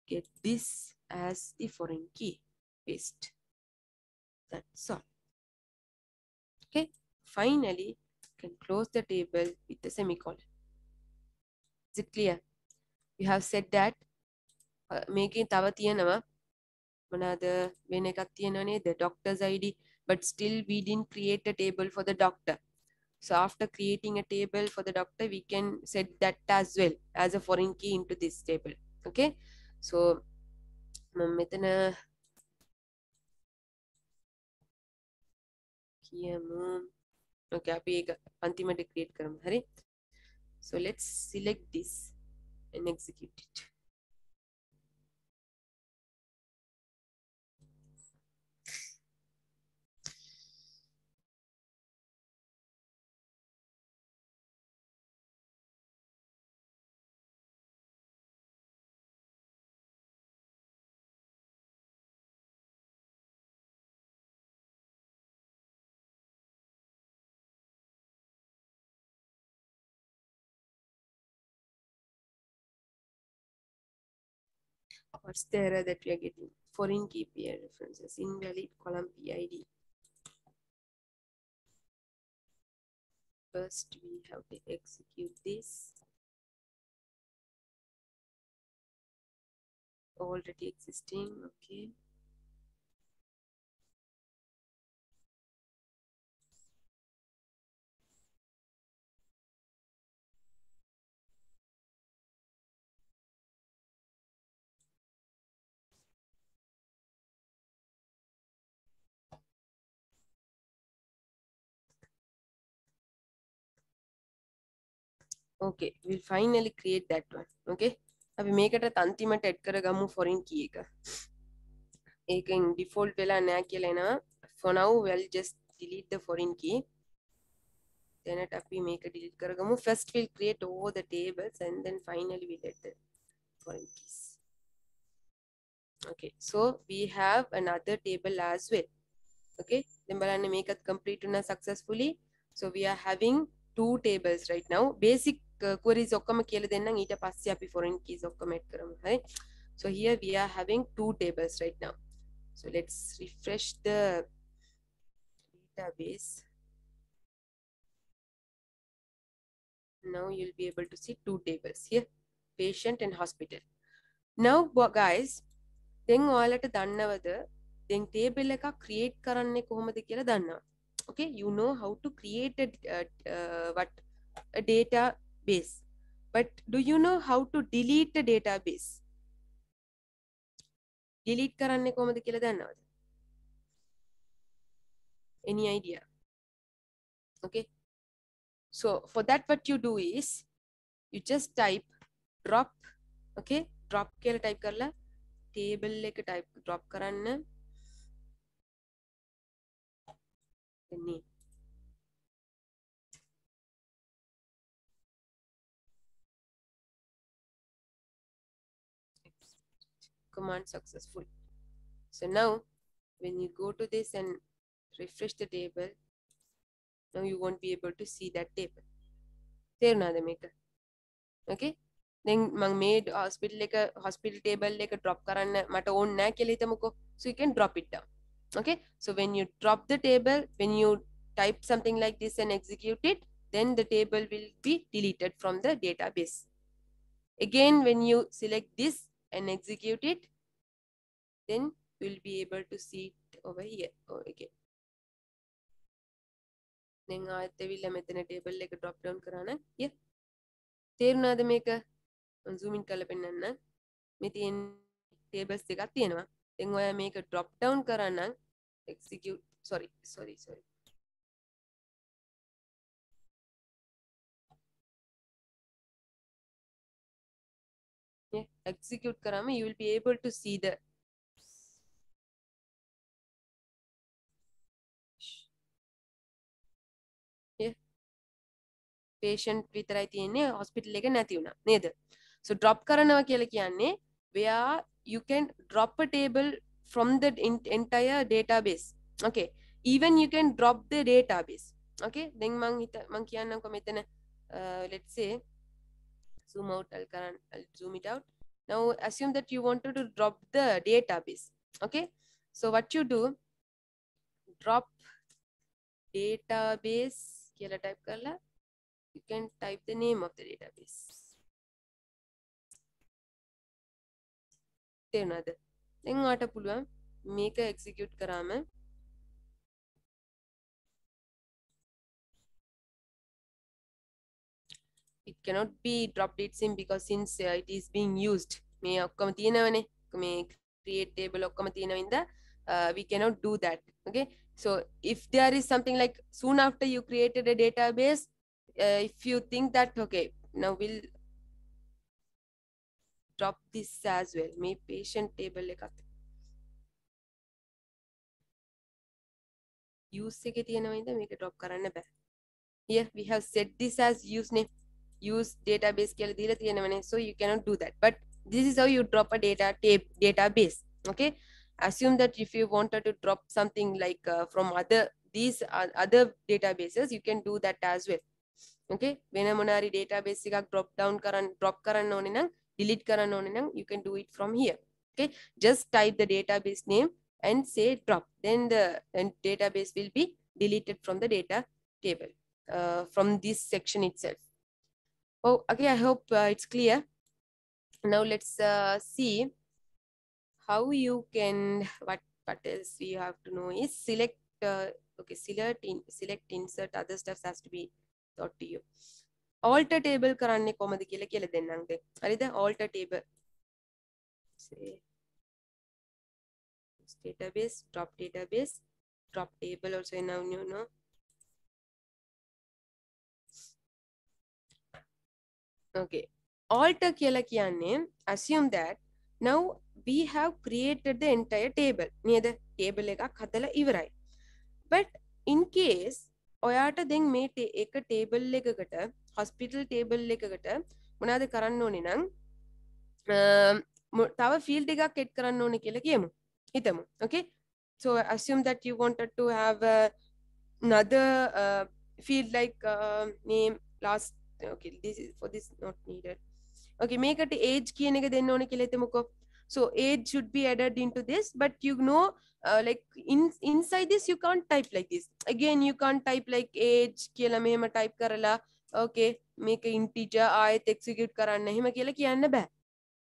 Speaker 1: get this as the foreign key paste that's all okay finally you can close the table with the semicolon is it clear you have said that uh, මේකෙන් තව තියෙනවා මොනාද වෙන එකක් තියෙනව නේද doctor's id but still we didn't create a table for the doctor so after creating a table for the doctor we can set that as well as a foreign key into this table okay so මම මෙතන okay आप ये पंक्ति मैं create करें? हरे so let's select this and execute it What's the error that we are getting? Foreign key pair references, invalid column PID. First, we have to execute this. Already existing, okay. Okay, we'll finally create that one. Okay. අපි මේකට අන්තිමට add කරගමු foreign key එක. ඒකෙන් default වෙලා නැහැ කියලා එනවා. For now we'll just delete the foreign key. දැනට අපි මේක delete කරගමු. First we'll create all the tables and then finally we'll add the foreign keys. Okay, so we have another table as well. Okay, then බලන්න මේකත් complete වුණා successfully. So we are having two tables right now. Basic uh, queries ඔක්කොම කියලා දෙන්නම් ඊට පස්සේ අපි foreign keys ඔක්කොම add කරමු. හරි. So here we are having two tables right now. So let's refresh the database. Now you'll be able to see two tables here, patient and hospital. Now bo- guys, දැන් ඔයාලට දන්නවද දැන් table එකක් create කරන්නේ කොහොමද කියලා දන්නවා. Okay, you know how to create a uh, uh, what a database. But do you know how to delete a database? delete කරන්නේ කොහොමද කියලා දන්නවද? Any idea? Okay. So for that what you do is you just type drop okay drop කියලා type කරලා table එක type drop කරන්න the command successful so now when you go to this and refresh the table now you won't be able to see that table තේරුණාද මේක okay දැන් මම මේ hospital එක hospital table එක drop කරන්න මට ඕන නැහැ කියලා හිතමුකෝ so you can drop it down okay so when you drop the table when you type something like this and execute it then the table will be deleted from the database again when you select this and execute it then you'll be able to see it over here or again. දැන් ආයෙත් ඇවිල්ලා මෙතන table එක drop down කරා නම් yeah තේරුණාද මේක? මම zoom in කරලා පෙන්නන්න. මේ තියෙන tables දෙකක් තියෙනවා. දැන් ඔයා මේක drop down කරා නම් execute sorry sorry sorry. Execute කරාම you will be able to see the yeah. patient විතරයි තියෙන්නේ hospital එක නැති වුණා. නේද? So drop කරනවා කියලා කියන්නේ where you can drop a table from the in- entire database. Okay. Even you can drop the database. Okay. then මං හිත මං කියන්නම්කො මෙතන uh, let's say zoom out I'll, current, I'll zoom it out. Now assume that you wanted to drop the database okay? So what you do drop database කියලා type කරලා you can type the name of the database. තේරුණාද දැන් ඔයාට පුළුවන් මේක execute කරාම cannot be dropped it sim because since uh, it is being used මේ ඔක්කොම තියෙනවනේ මේ create table ඔක්කොම තියෙන වින්දා uh, we cannot do that okay so if there is something like soon after you created a database uh, if you think that okay now we'll drop this as well මේ patient table එකත් use එකේ තියෙනවා ඉඳ මේක drop කරන්න බෑ here we have set this as use name use database කියලා දීලා තියෙනවනේ so you cannot do that but this is how you drop a data tape database okay assume that if you wanted to drop something like uh, from other these uh, other databases you can do that as well okay වෙන මොනාරි database එකක් drop down කරන්න drop කරන්න ඕනේ නම් delete කරන්න ඕනේ නම් you can do it from here okay just type the database name and say drop then the and database will be deleted from the data table uh, from this section itself oh okay i hope uh, it's clear now let's uh, see how you can what what else we have to know is select uh, okay select in select insert other stuff has to be taught to you alter table කරන්නේ කොහමද කියලා කියලා දෙන්නම් දැන් හරිද alter table say database drop database drop table also now you know Okay. Alter කියලා කියන්නේ assume that now we have created the entire table. නේද? Table එකක් හදලා ඉවරයි. But in case ඔයාට දැන් මේ එක table එකකට hospital table එකකට මොනවද කරන්න ඕනේ නම් uh, තව field එකක් add කරන්න ඕනේ කියලා කියමු. හිතමු. Okay? So assume that you wanted to have uh, another uh, field like uh, name last okay this is for this not needed okay මේකට age කියන එක දෙන්න ඕනේ කියලා හිතමුකෝ so age should be added into this but you know uh, like in inside this you can't type like this again you can't type like age කියලා මෙහෙම type කරලා okay මේක integer ආයෙත් execute කරන්න එහෙම කියලා කියන්න බෑ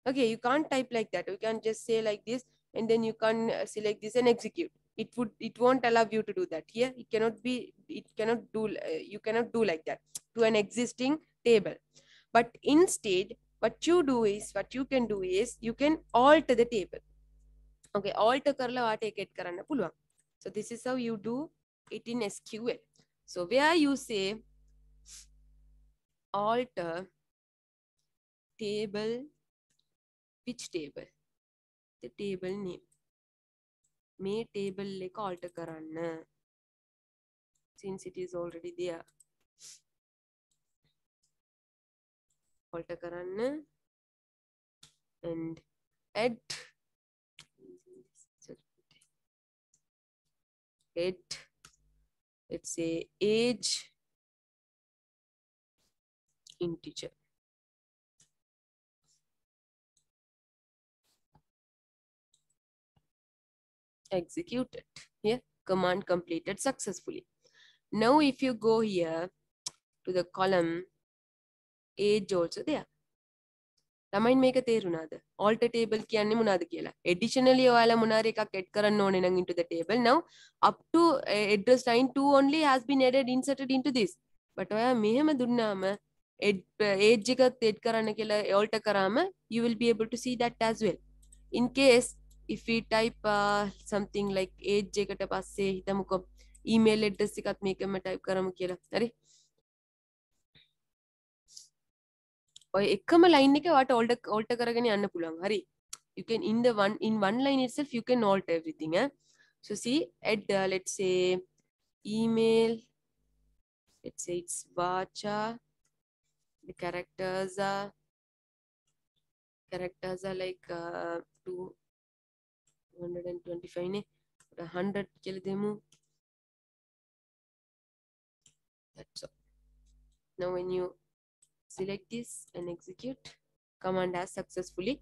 Speaker 1: okay you can't type like that you can just say like this and then you can uh, select this and execute it would it won't allow you to do that. Here it cannot be it cannot do uh, you cannot do like that to an existing table. But instead what you do is what you can do is you can alter the table. Okay alter karla what get karanna pulwa so this is how you do it in sql so where you say alter table which table? The table name. මේ table එක alter කරන්න since it is already there alter කරන්න and add add let's say age integer executed here command completed successfully now if you go here to the column age also there ළමයින් මේක තේරුණාද alter table කියන්නේ මොනවද කියලා additionally ඔයාලා මොනාර එකක් add කරන්න ඕනේ නම් into the table now up to uh, address line 2 only has been added inserted into this but ඔයා මෙහෙම දුන්නාම age එකත් add කරන්න කියලා alter කරාම you will be able to see that as well in case if we type uh, something like age එකට පස්සේ හිතමුකෝ email address එකත් මේකම type කරමු කියලා හරි ඔය එකම line එක වාට alter alter කරගෙන යන්න පුළුවන් හරි you can in the one in one line itself you can alter everything eh? so see add uh, let's say email let's say it's vacha the characters are characters are like uh, two two hundred and twenty ಫೈವ್ನೇ hundred ಕೇಳಿದೇಮು that's all. Now when you select this and execute, command has successfully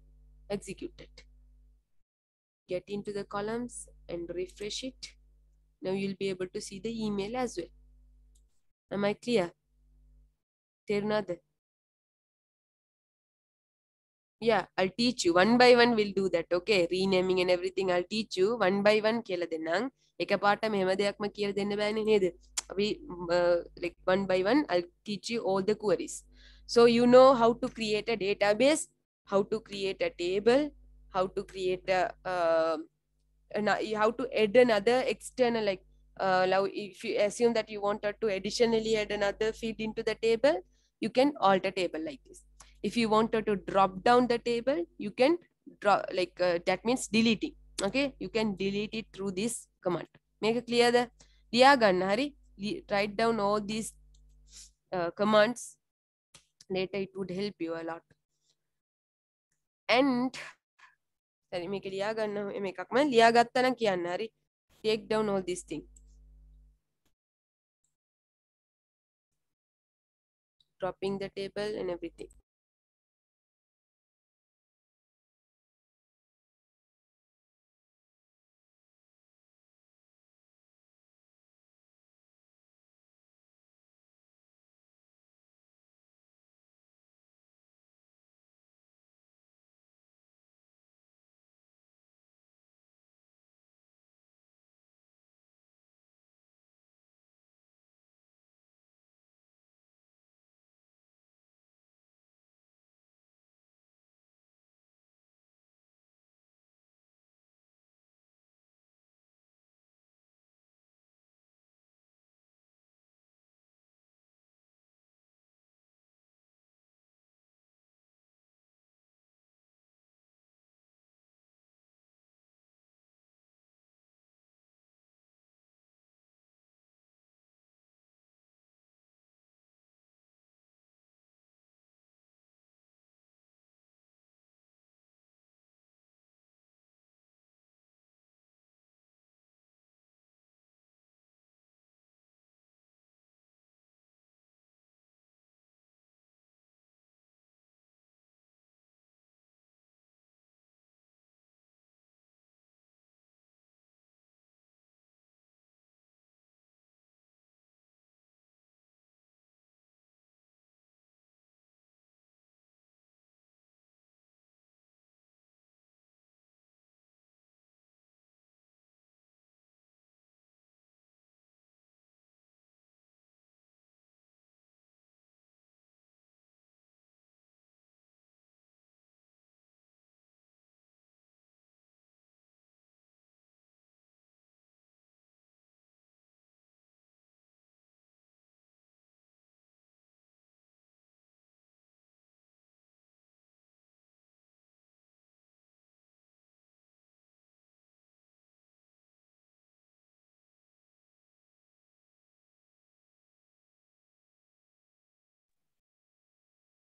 Speaker 1: executed. Get into the columns and refresh it. Now you'll be able to see the email as well. Am I clear? Terunadar yeah i'll teach you one by one we'll do that okay renaming and everything i'll teach you one by one කියලා දෙන්නම් එකපාරට මෙහෙම දෙයක්ම කියලා දෙන්න බෑනේ නේද අපි uh, like one by one i'll teach you all the queries so you know how to create a database how to create a table how to create a uh, ano- how to add another external like uh, now if you assume that you wanted to additionally add another field into the table you can alter table like this if you wanted to drop down the table you can draw like uh, that means deleting okay you can delete it through this command make it clear the ලියා ගන්න හරි Li- write down all these uh, commands later it would help you a lot and හරි මේක ලියා ගන්න එම එකක්ම ලියා ගත්තා නම් කියන්න හරි take down all these things dropping the table and everything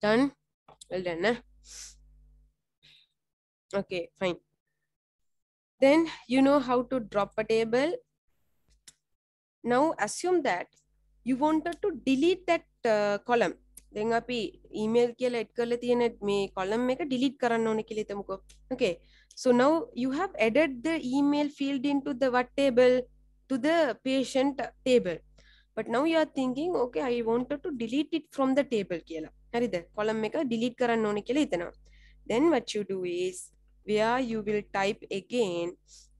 Speaker 1: done well done eh? okay fine then you know how to drop a table now assume that you wanted to delete that uh, column දැන් අපි email කියලා add කරලා තියෙන මේ column එක delete කරන්න ඕනේ කියලා හිතමුකෝ okay so now you have added the email field into the what table to the patient table but now you are thinking okay i wanted to delete it from the table කියලා හරිද? column එක delete කරන්න ඕනේ කියලා හිතනවා. Then what you do is where you will type again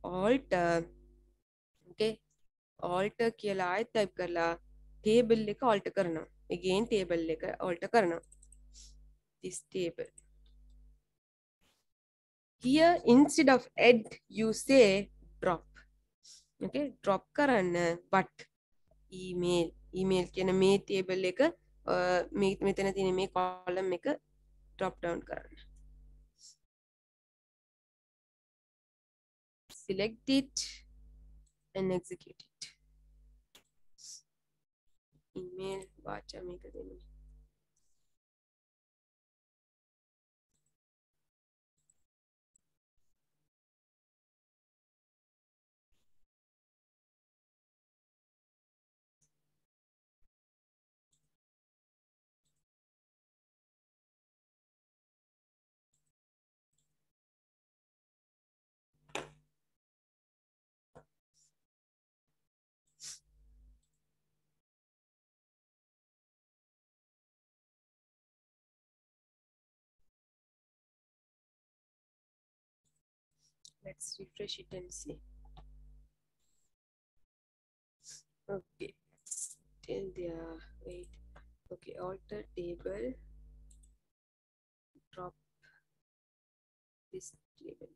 Speaker 1: alter okay alter කියලා ආයෙත් type කරලා table එක alter කරනවා. Again table එක alter කරනවා. This table. Here instead of add you say drop. Okay drop කරන්න but email. email කියන මේ table එක අ, මේ මෙතන තියෙන මේ column එක drop down කරන්න. Select it and execute it. Email වාචා මේක දෙන්න. Let's refresh it and see. Okay, still there. Wait. Okay, alter table. Drop this table.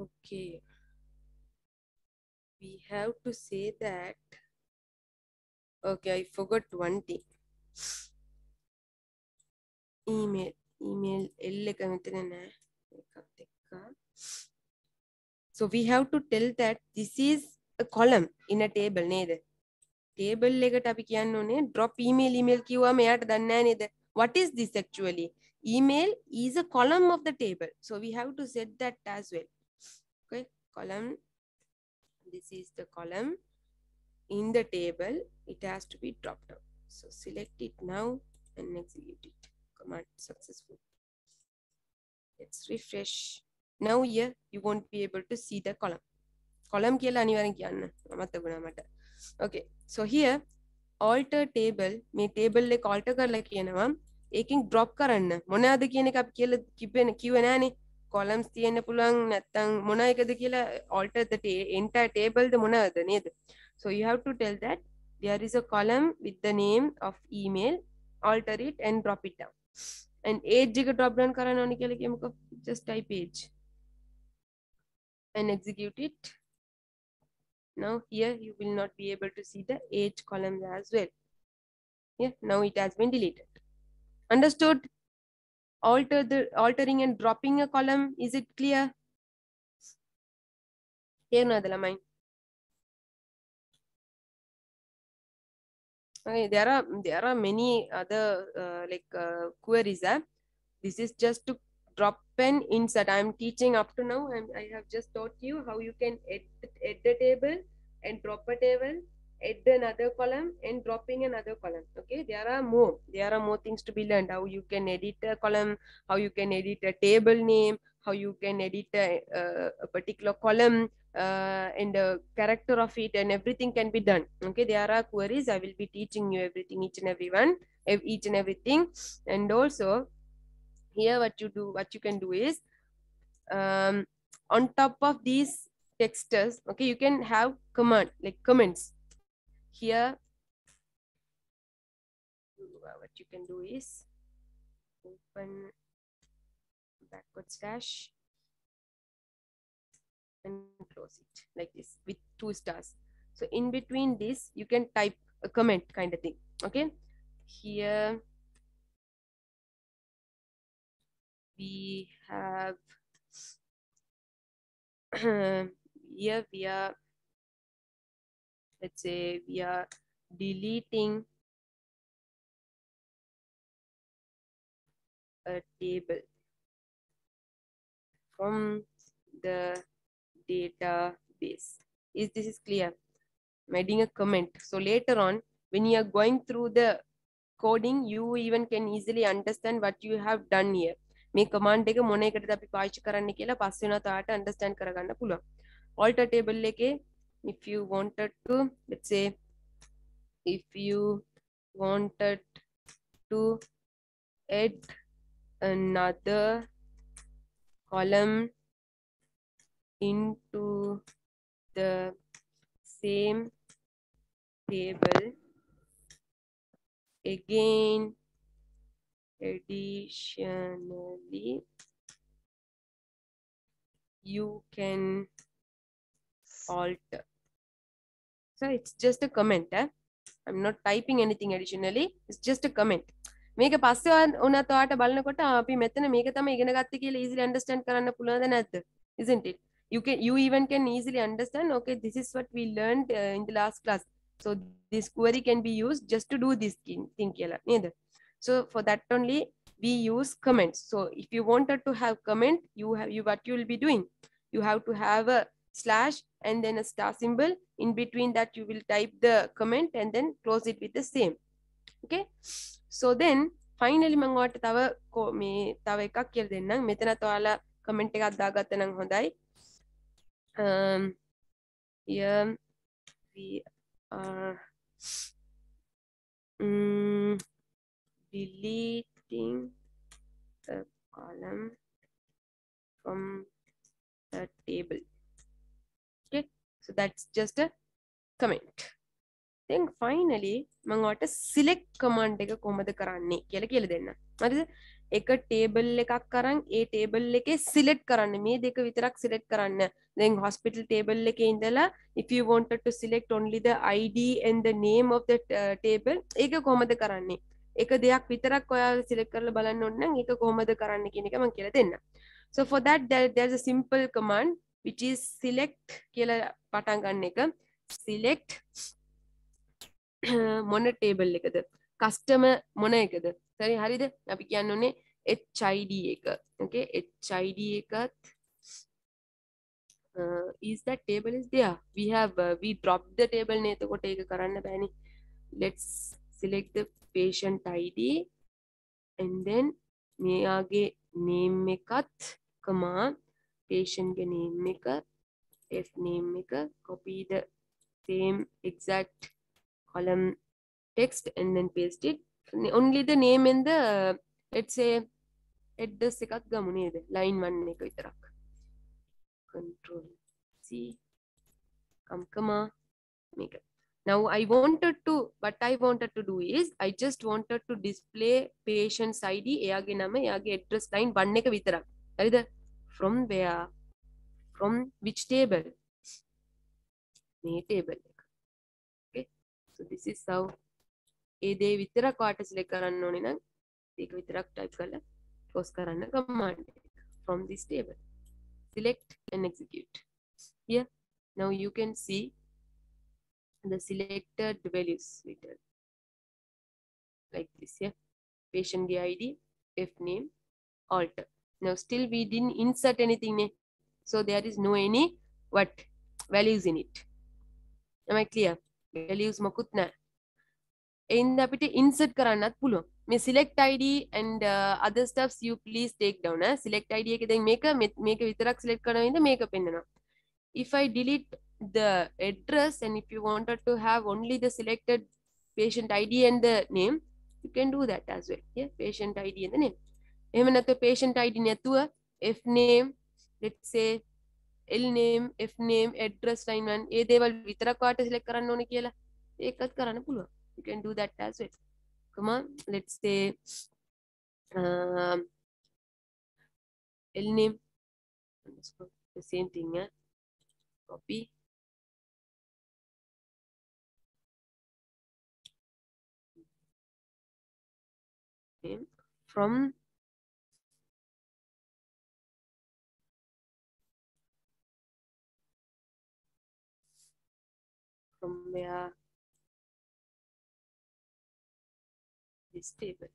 Speaker 1: Okay. We have to say that. Okay, I forgot one thing. Email. Email. L එක මෙතන නෑ. එකත් එක්ක. So we have to tell that this is a column in a table නේද? table එකට අපි කියන්න ඕනේ drop email email කිව්වම එයාට දන්නේ නැහැ නේද? What is this actually? Email is a column of the table. So we have to set that as well. Okay, column. This is the column in the table. It has to be dropped down. So select it now and execute it. Command successful. Let's refresh. Now here you won't be able to see the column. column කියලා අනිවාර්යෙන් කියන්න. අමතක වුණා මට. Okay. So here alter table මේ table එක alter කරලා කියනවා ඒකෙන් drop කරන්න මොනවද කියන එක අපි කියලා කිව්වේ කිව්වේ නෑනේ columns තියෙන්න පුළුවන් නැත්නම් මොන එකද කියලා alter the ta entire table ද මොනවද නේද so you have to tell that there is a column with the name of email alter it and drop it down and age එක drop down කරන්න ඕනේ කියලා කියමුකෝ just type age and execute it now here you will not be able to see the age columns as well yeah now it has been deleted understood alter the altering and dropping a column. Is it clear? ಏನು ಅದಲ್ಲ mine Okay, there are there are many other uh, like uh, queries. Eh? This is just to drop an insert. I'm teaching up to now. I i have just taught you how you can edit, edit a table and drop a table add another column and dropping another column. Okay there are more. There are more things to be learned. How you can edit a column how you can edit a table name how you can edit a, uh, a particular column uh, and the character of it and everything can be done. Okay there are queries. I will be teaching you everything each and every one ev- each and everything. And also here what you do what you can do is um, on top of these texters okay you can have command like comments here. What you can do is open backward slash and close it like this with two stars. So in between this you can type a comment kind of thing okay? Here we have here we are let's say we are deleting a table from the database is this is clear i'm adding a comment so later on when you are going through the coding you even can easily understand what you have done here මේ command එක මොන එකටද අපි පාවිච්චි කරන්න කියලා පස්සේ වෙනවා තාට understand කරගන්න පුළුවන් alter table එකේ if you wanted to let's say if you wanted to add another column into the same table again additionally you can alter so it's just a comment eh? i'm not typing anything additionally it's just a comment මේක පස්සේ උනත් ඔයාට බලනකොට අපි මෙතන මේක තමයි ඉගෙන ගත්තේ කියලා easily understand කරන්න පුළුවන්ද නැද්ද isn't it you can you even can easily understand okay this is what we learned uh, in the last class so this query can be used just to do this thing thing කියලා නේද so for that only we use comments so if you wanted to have comment you have you what you will be doing you have to have a slash and then a star symbol in between that you will type the comment and then close it with the same okay so then finally මම ඔයාලට තව කො- මේ තව එකක් කියලා දෙන්නම් මෙතනත් ඔයාලා කමෙන්ට් එකක් දාගත්ත නම් හොඳයි um here we are mm, deleting the column from the table okay so that's just a comment then finally මම ඔයාලට select command එක කොහොමද කරන්නේ කියලා කියලා දෙන්න. හරිද? එක table එකක් අරන් ඒ table එකේ select කරන්න. මේ දෙක විතරක් select කරන්න. then hospital table එකේ ඉඳලා if you wanted to select only the id and the name of the uh, table ඒක කොහොමද කරන්නේ? එක දෙයක් විතරක් ඔයාලා select කරලා බලන්න ඕන නම් ඒක කොහොමද කරන්න කියන එක මම කියලා දෙන්නම්. so for that there, there's a simple command which is select කියලා පටන් ගන්න එක. Select මොන ටේබල් එකද? කස්ටම මොන එකද? සරි හරිද? අපි කියන්න ඕනේ HID එක. Okay? HID එකත් uh, is that table is there? We have uh, we dropped the table නේ. එතකොට ඒක කරන්න බෑනේ. Let's select the patient id and then මෙයාගේ name එකත් comma patient ගේ name එක f name එක copy the same exact column text and then paste it. Only the name and the uh, let's say address එකක් ගමු නේද? Line 1 එක විතරක්. Control c come comma make it ah, now i wanted to what i wanted to do is i just wanted to display patient's id එයාගේ නම එයාගේ address line 1 එක විතරක්. හරිද? from where from which table මේ table එක okay so this is how ඒ දේ විතරක් ඔයාට select කරන්න ඕනේ නම් ඒක විතරක් type කරලා close කරන්න command එක from this table select and execute here now you can see the selected values written like this here patient the id f name alter Now still we didn't insert anything. Ne? So there is no any what values in it. Am I clear? Values makutna. In the apite insert karannat pulo. Me select ID and uh, other stuffs you please take down. Eh? Select ID ke make a make a vitarak select karna in the make up in If I delete the address and if you wanted to have only the selected patient ID and the name, you can do that as well. Yeah, patient ID and the name. එහෙම නැත්නම් patient id නැතුව f name let's say l name f name address line one ඒ දේවල් විතරක් ඔයාලට select කරන්න ඕනේ කියලා ඒකත් කරන්න පුළුවන් you can do that as well come on let's say um, l name underscore the same thing yeah copy name from from where this table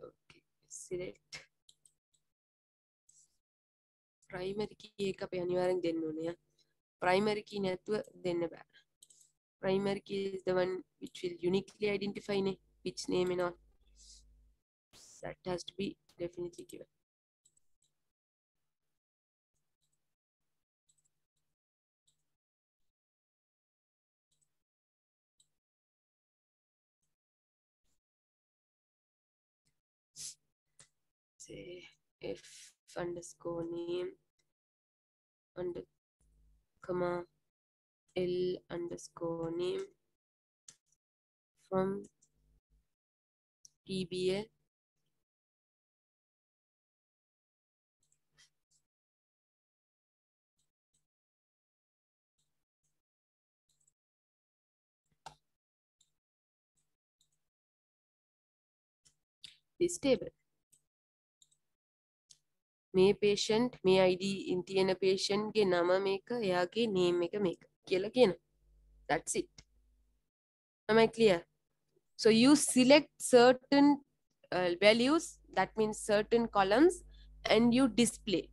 Speaker 1: okay select primary key එක අපි අනිවාර්යෙන් දෙන්න ඕනේ යා. primary key නැතුව දෙන්න බෑ primary key is the one which will uniquely identify ne, which name and all. That has to be definitely given. Say f underscore name under comma l underscore name from PBA this table. මේ patient මේ ID ඉන් තියෙන patient ගේ නම මේක එයාගේ name එක මේක. කියලා කියන. That's it. Am I clear? So you select certain uh, values, that means certain columns, and you display.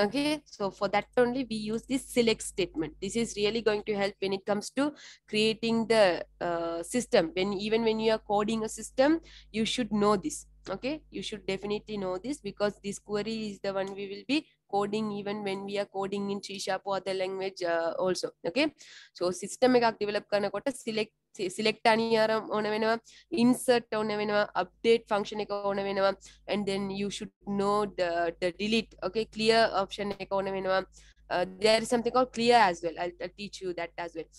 Speaker 1: Okay, so for that only we use this select statement. This is really going to help when it comes to creating the uh, system. When even when you are coding a system, you should know this. Okay, you should definitely know this because this query is the one we will be coding even when we are coding in C sharp or other language uh, also. Okay, so system එකක් develop කරනකොට select select අනියාරම් ඕන වෙනවා insert ඕන වෙනවා update function එක ඕන වෙනවා and then you should know the the delete okay clear option එක ඕන වෙනවා uh, there is something called clear as well I'll, I'll teach you that as well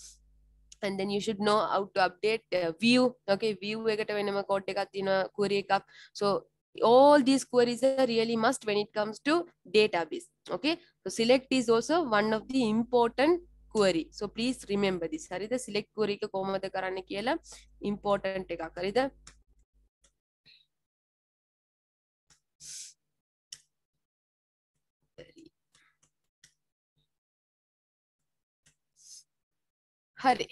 Speaker 1: and then you should know how to update uh, view okay view එකට වෙනම code එකක් තියෙනවා query එකක් so all these queries are really must when it comes to database okay so select is also one of the important query so please remember this හරිද select query එක කොහොමද කරන්න කියලා important එකක් හරිද हरे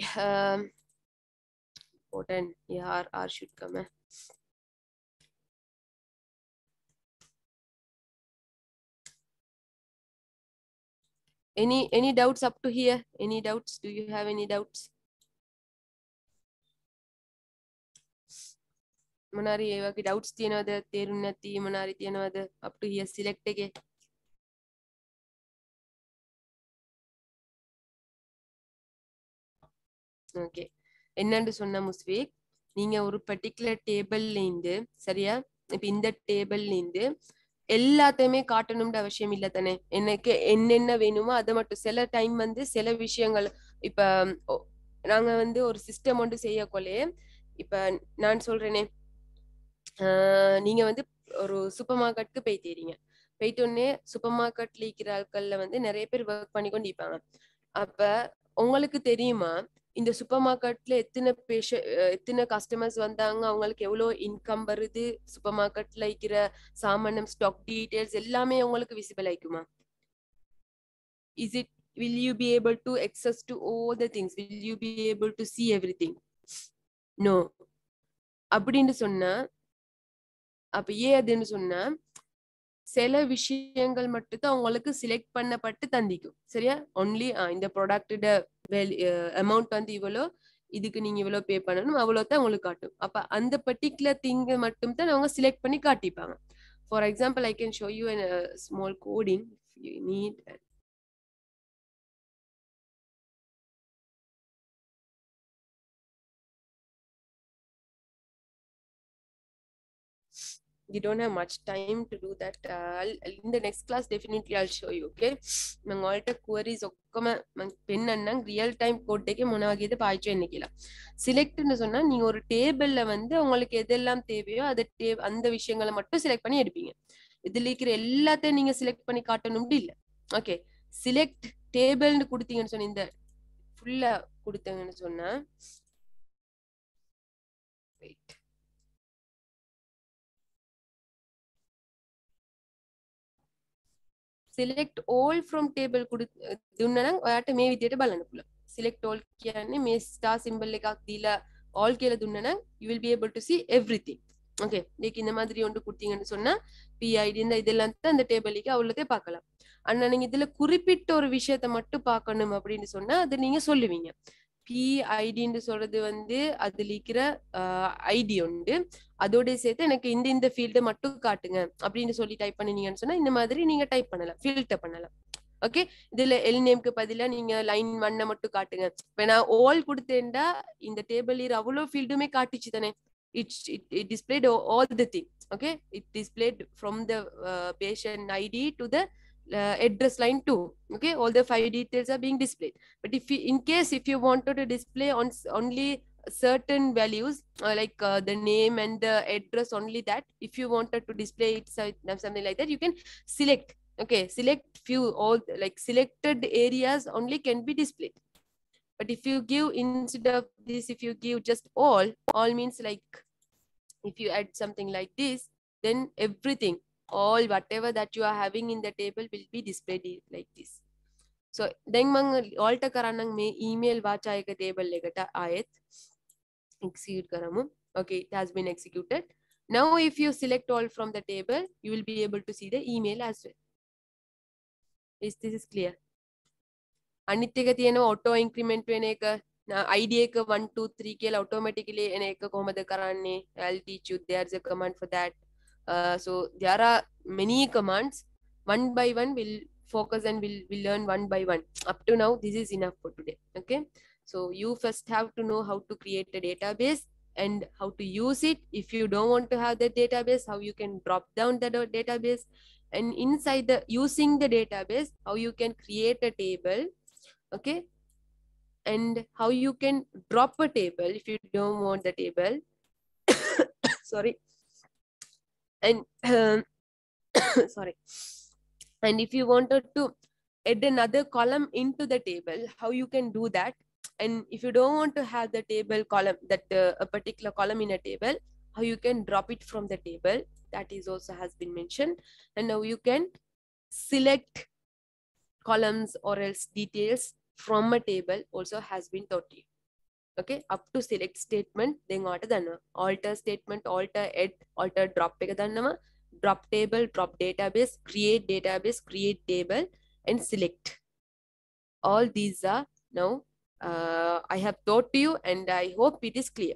Speaker 1: इम्पोर्टेंट यार are should come है any any doubts up to here any doubts do you have any doubts monari manaari evagi doubts tiyenavada therunnathi monari tiyenavada up to here select age okay. என்னன்னு சொன்ன முஸ்வீக் நீங்க ஒரு particular டேபிள்ல இருந்து சரியா? இப்ப இந்த டேபிள்ல இருந்து எல்லாத்தையுமே காட்டணும்னு அவசியம் இல்ல தானே? எனக்கு என்னென்ன வேணுமோ அதை மட்டும் சில டைம் வந்து சில விஷயங்கள் இப்ப நாங்க வந்து ஒரு சிஸ்டம் ஒன்று செய்யக்கொள்ளே இப்ப நான் சொல்றேனே ஆஹ் நீங்க வந்து ஒரு சூப்பர் மார்க்கெட்டுக்கு போய்த்தீங்க போயிட்டு உடனே சூப்பர் மார்க்கெட்ல இருக்கிற ஆட்கள்ல வந்து நிறைய பேர் ஒர்க் பண்ணி கொண்டு இருப்பாங்க. அப்ப உங்களுக்கு தெரியுமா இந்த சூப்பர் மார்க்கெட்ல எத்தனை பேஷ எத்தனை கஸ்டமர்ஸ் வந்தாங்க அவங்களுக்கு எவ்வளோ இன்கம் வருது சூப்பர் மார்க்கெட்ல இருக்கிற சாமானம் ஸ்டாக் டீடைல்ஸ் எல்லாமே உங்களுக்கு visible ஆயிக்குமா? Is it will you be able to access to all the things will you be able to see everything no அப்படின்னு சொன்னா அப்ப ஏன் அதுன்னு சொன்னா சில விஷயங்கள் மட்டும்தான் உங்களுக்கு செலக்ட் பண்ணப்பட்டு தந்திக்கும். சரியா? ஒன்லி இந்த ப்ராடக்டோட அமௌண்ட் வந்து இவ்வளோ இதுக்கு நீங்க இவ்வளவு பே பண்ணணும் அவ்வளோ தான் உங்களுக்கு காட்டும். அப்ப அந்த பர்டிகுலர் திங்க மட்டும் தான் அவங்க செலக்ட் பண்ணி காட்டிப்பாங்க. For example I can show you small coding you need we don't have much time to do that. Uh, in the next class definitely i'll show you okay? మంగోల్ట క్వరీస్ ఒక్కమ పెన్ అన్నాం real time கோட்டைக்கு முனவாகியது பாய்ச்சோ எண்ணிக்கலாம் செலக்ட்னு சொன்னா நீங்க ஒரு டேபிள்ல வந்து உங்களுக்கு எதெல்லாம் தேவையோ அது அந்த விஷயங்களை மட்டும் செலக்ட் பண்ணி எடுப்பீங்க. இதுல இருக்கிற எல்லாத்தையும் நீங்க செலக்ட் பண்ணி காட்டணும் இல்ல. ஓகே செலக்ட் டேபிள்னு கொடுத்தீங்கன்னு சொன்ன இந்த ஃபுல்லா கொடுத்தீங்கன்னு சொன்னா select all from table කුඩු දුන්න නම් ඔයාට මේ විදියට බලන්න පුළුවන් select all කියන්නේ මේ star symbol එකක් දීලා all කියලා දුන්න නම් you will be able to see everything okay நீக்கு இந்த மாதிரி ஒன்று கொடுத்தீங்கன்னு சொன்னா பிஐடி இந்த இதெல்லாம் தான் இந்த டேபிளுக்கு அவ்வளோதே பார்க்கலாம் ஆனா நீங்க இதுல குறிப்பிட்ட ஒரு விஷயத்த மட்டும் பார்க்கணும் அப்படின்னு சொன்னா அது நீங்க சொல்லுவீங்க பிஐடின்னு சொல்றது வந்து அதுல இருக்கிற ஐடி உண்டு. அதோட சேர்த்து எனக்கு இந்த இந்த ஃபீல்டு மட்டும் காட்டுங்க. அப்படின்னு சொல்லி டைப் பண்ணினீங்கன்னு சொன்னா இந்த மாதிரி நீங்க டைப் பண்ணலாம். ஃபில்டர் பண்ணலாம். ஓகே இதுல எல் நேம்க்கு பதிலா நீங்க லைன் ஒன்ன மட்டும் காட்டுங்க. இப்ப நான் ஆல் கொடுத்தேன்டா இந்த டேபிள் இரு அவ்வளோ ஃபீல்டுமே காட்டுச்சு தானே. It's it it displayed all the thing okay it displayed from the patient ID to the address line 2 okay? All the five details are being displayed. But if you, in case if you wanted to display on only certain values uh, like uh, the name and the address only that if you wanted to display it so- something like that you can select okay? Select few all like selected areas only can be displayed. But if you give instead of this if you give just all all means like if you add something like this then everything all whatever that you are having in the table will be displayed i- like this so දැන් මං alter කරන්නම් මේ email වාචා එක table එකට ආයෙත් execute කරමු okay it has been executed now if you select all from the table you will be able to see the email as well is this is clear අනිත් එක තියෙනවා auto increment වෙන එක නා- ID එක 1 2 3 කියලා automatically එන එක කොහොමද කරන්නේ I'll teach you there's a command for that uh, so there are many commands. One by one we'll focus and we'll, we'll learn one by one. Up to now this is enough for today okay? So you first have to know how to create a database and how to use it. If you don't want to have the database how you can drop down the database? And inside the using the database how you can create a table okay? And how you can drop a table if you don't want the table. Sorry and um, sorry. And if you wanted to add another column into the table how you can do that? And if you don't want to have the table column that uh, a particular column in a table how you can drop it from the table? That is also has been mentioned. And now you can select columns or else details from a table also has been taught you okay up to select statement දෙන්නවට දන්නවා alter statement alter add alter drop එක දන්නවා drop table drop database create database create table and select all these are now uh, i have taught you and i hope it is clear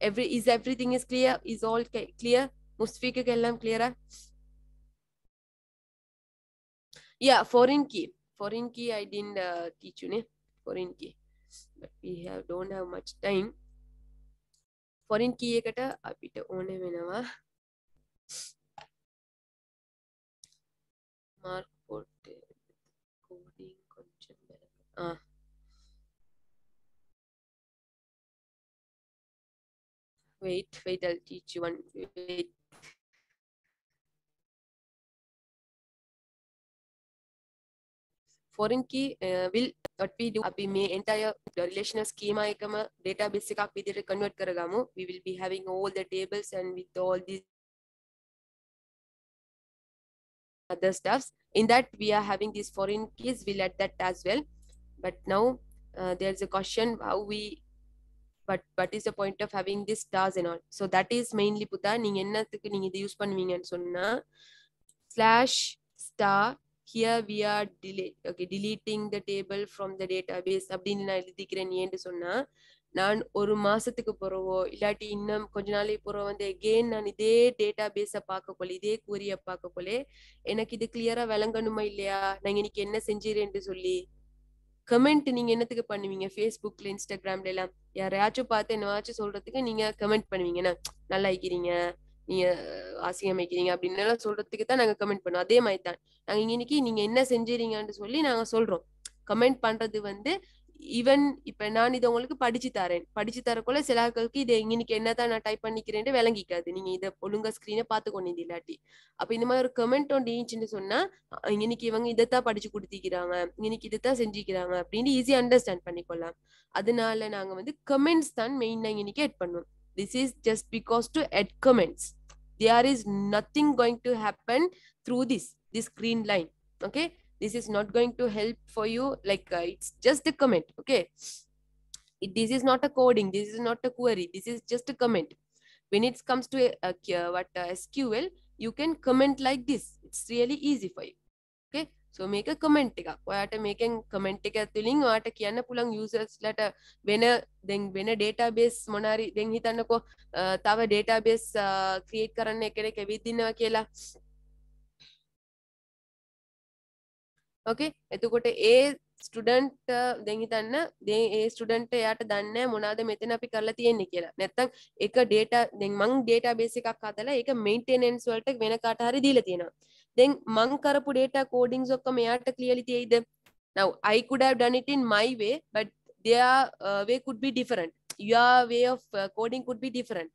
Speaker 1: every is everything is clear is all clear musfik ke ellam clear ah yeah foreign key foreign key i didn't uh, teach you ne foreign key but we have don't have much time foreign key එකට අපිට ඕන වෙනවා Mark පොට් coding කොච්චර ආ wait wait i'll teach you one wait foreign key uh, will what we do අපි මේ entire relational schema එකම database එකක් විදිහට convert කරගමු we will be having all the tables and with all these other stuffs in that we are having these foreign keys we'll add that as well but now uh, there's a question how we but what is the point of having these stars and all so that is mainly Buddha நீங்க என்னத்துக்கு நீங்க இது use பண்ணுவீங்கன்னு சொன்னா slash star Here we are delete okay deleting the table from the database அப்படின்னு நான் எழுதிக்கிறேன் ஏன்னு சொன்னா நான் ஒரு மாசத்துக்கு பிறவோ இல்லாட்டி இன்னும் கொஞ்ச நாளைக்கு பிறகு வந்து எகெயின் நான் இதே டேட்டா பேஸை பார்க்கக்கொள்ள இதே கூறிய பார்க்க எனக்கு இது கிளியரா விளங்கணுமா இல்லையா? நான் இன்னைக்கு என்ன செஞ்சீரேன்னு சொல்லி கமெண்ட் நீங்க என்னத்துக்கு பண்ணுவீங்க? ஃபேஸ்புக்ல இன்ஸ்டாகிராம்ல எல்லாம்? யாரையாச்சும் பார்த்து என்னவாச்சும் சொல்றதுக்கு நீங்க கமெண்ட் பண்ணுவீங்க என்ன? நல்லா இருக்கிறீங்க. நீங்க அசிங்கம் அப்படின்னு எல்லாம் சொல்றதுக்கு தான் நாங்க கமெண்ட் பண்ணுவோம் அதே மாதிரி தான் நாங்க இன்னைக்கு நீங்க என்ன செஞ்சீங்கன்னு சொல்லி நாங்க சொல்றோம். கமெண்ட் பண்றது வந்து ஈவன் இப்ப நான் இதை உங்களுக்கு படிச்சு தரேன். படிச்சு தரக்குள்ள சில ஆட்களுக்கு இதை இன்னைக்கு என்னதான் நான் டைப் பண்ணிக்கிறேன்னு விளங்கிக்காது. நீங்க இதை ஒழுங்கா ஸ்கிரீனை பார்த்து கொண்டு இல்லாட்டி. அப்ப இந்த மாதிரி ஒரு கமெண்ட் ஒன்று இருந்துச்சுன்னு சொன்னா இன்னைக்கு இவங்க இதைத்தான் படிச்சு கொடுத்திக்கிறாங்க இன்னைக்கு இதைத்தான் செஞ்சுக்கிறாங்க அப்படின்னு ஈஸியா அண்டர்ஸ்டாண்ட் பண்ணிக்கொள்ளலாம். அதனால நாங்க வந்து கமெண்ட்ஸ் தான் மெயினா இன்னைக்கு ஆட் பண்ணுவோம். This is just because to add comments. There is nothing going to happen through this, this green line. Okay. This is not going to help for you. Like uh, it's just a comment. Okay. It, this is not a coding. This is not a query. This is just a comment. When it comes to uh, a, a, what, uh, a SQL, you can comment like this. It's really easy for you. Okay so මේක comment එකක්. ඔයාට මේකෙන් comment එක ඇතුලින් ඔයාට කියන්න පුළුවන් යූසර්ස්ලට වෙන දැන් වෙන ඩේටාබේස් මොනාරි දැන් හිතන්නකෝ අ, තව ඩේටාබේස් ක්‍රියේට් කරන්න කෙනෙක් ඇවිත් ඉන්නවා කියලා. ඕකේ එතකොට ඒ ස්ටුඩන්ට් දැන් හිතන්න දැන් ඒ ස්ටුඩන්ට් එයාට දන්නේ නැහැ මොනවාද මෙතන අපි කරලා තියෙන්නේ කියලා. නැත්තම් එක ඩේටා දැන් මං ඩේටාබේස් එකක් හදලා ඒක මේන්ටෙනන්ස් වලට වෙන කාට හරි දීලා තියෙනවා. then mankarapu data codings okkam eyata clearly theyide now i could have done it in my way but their uh, way could be different. Your way of uh, coding could be different.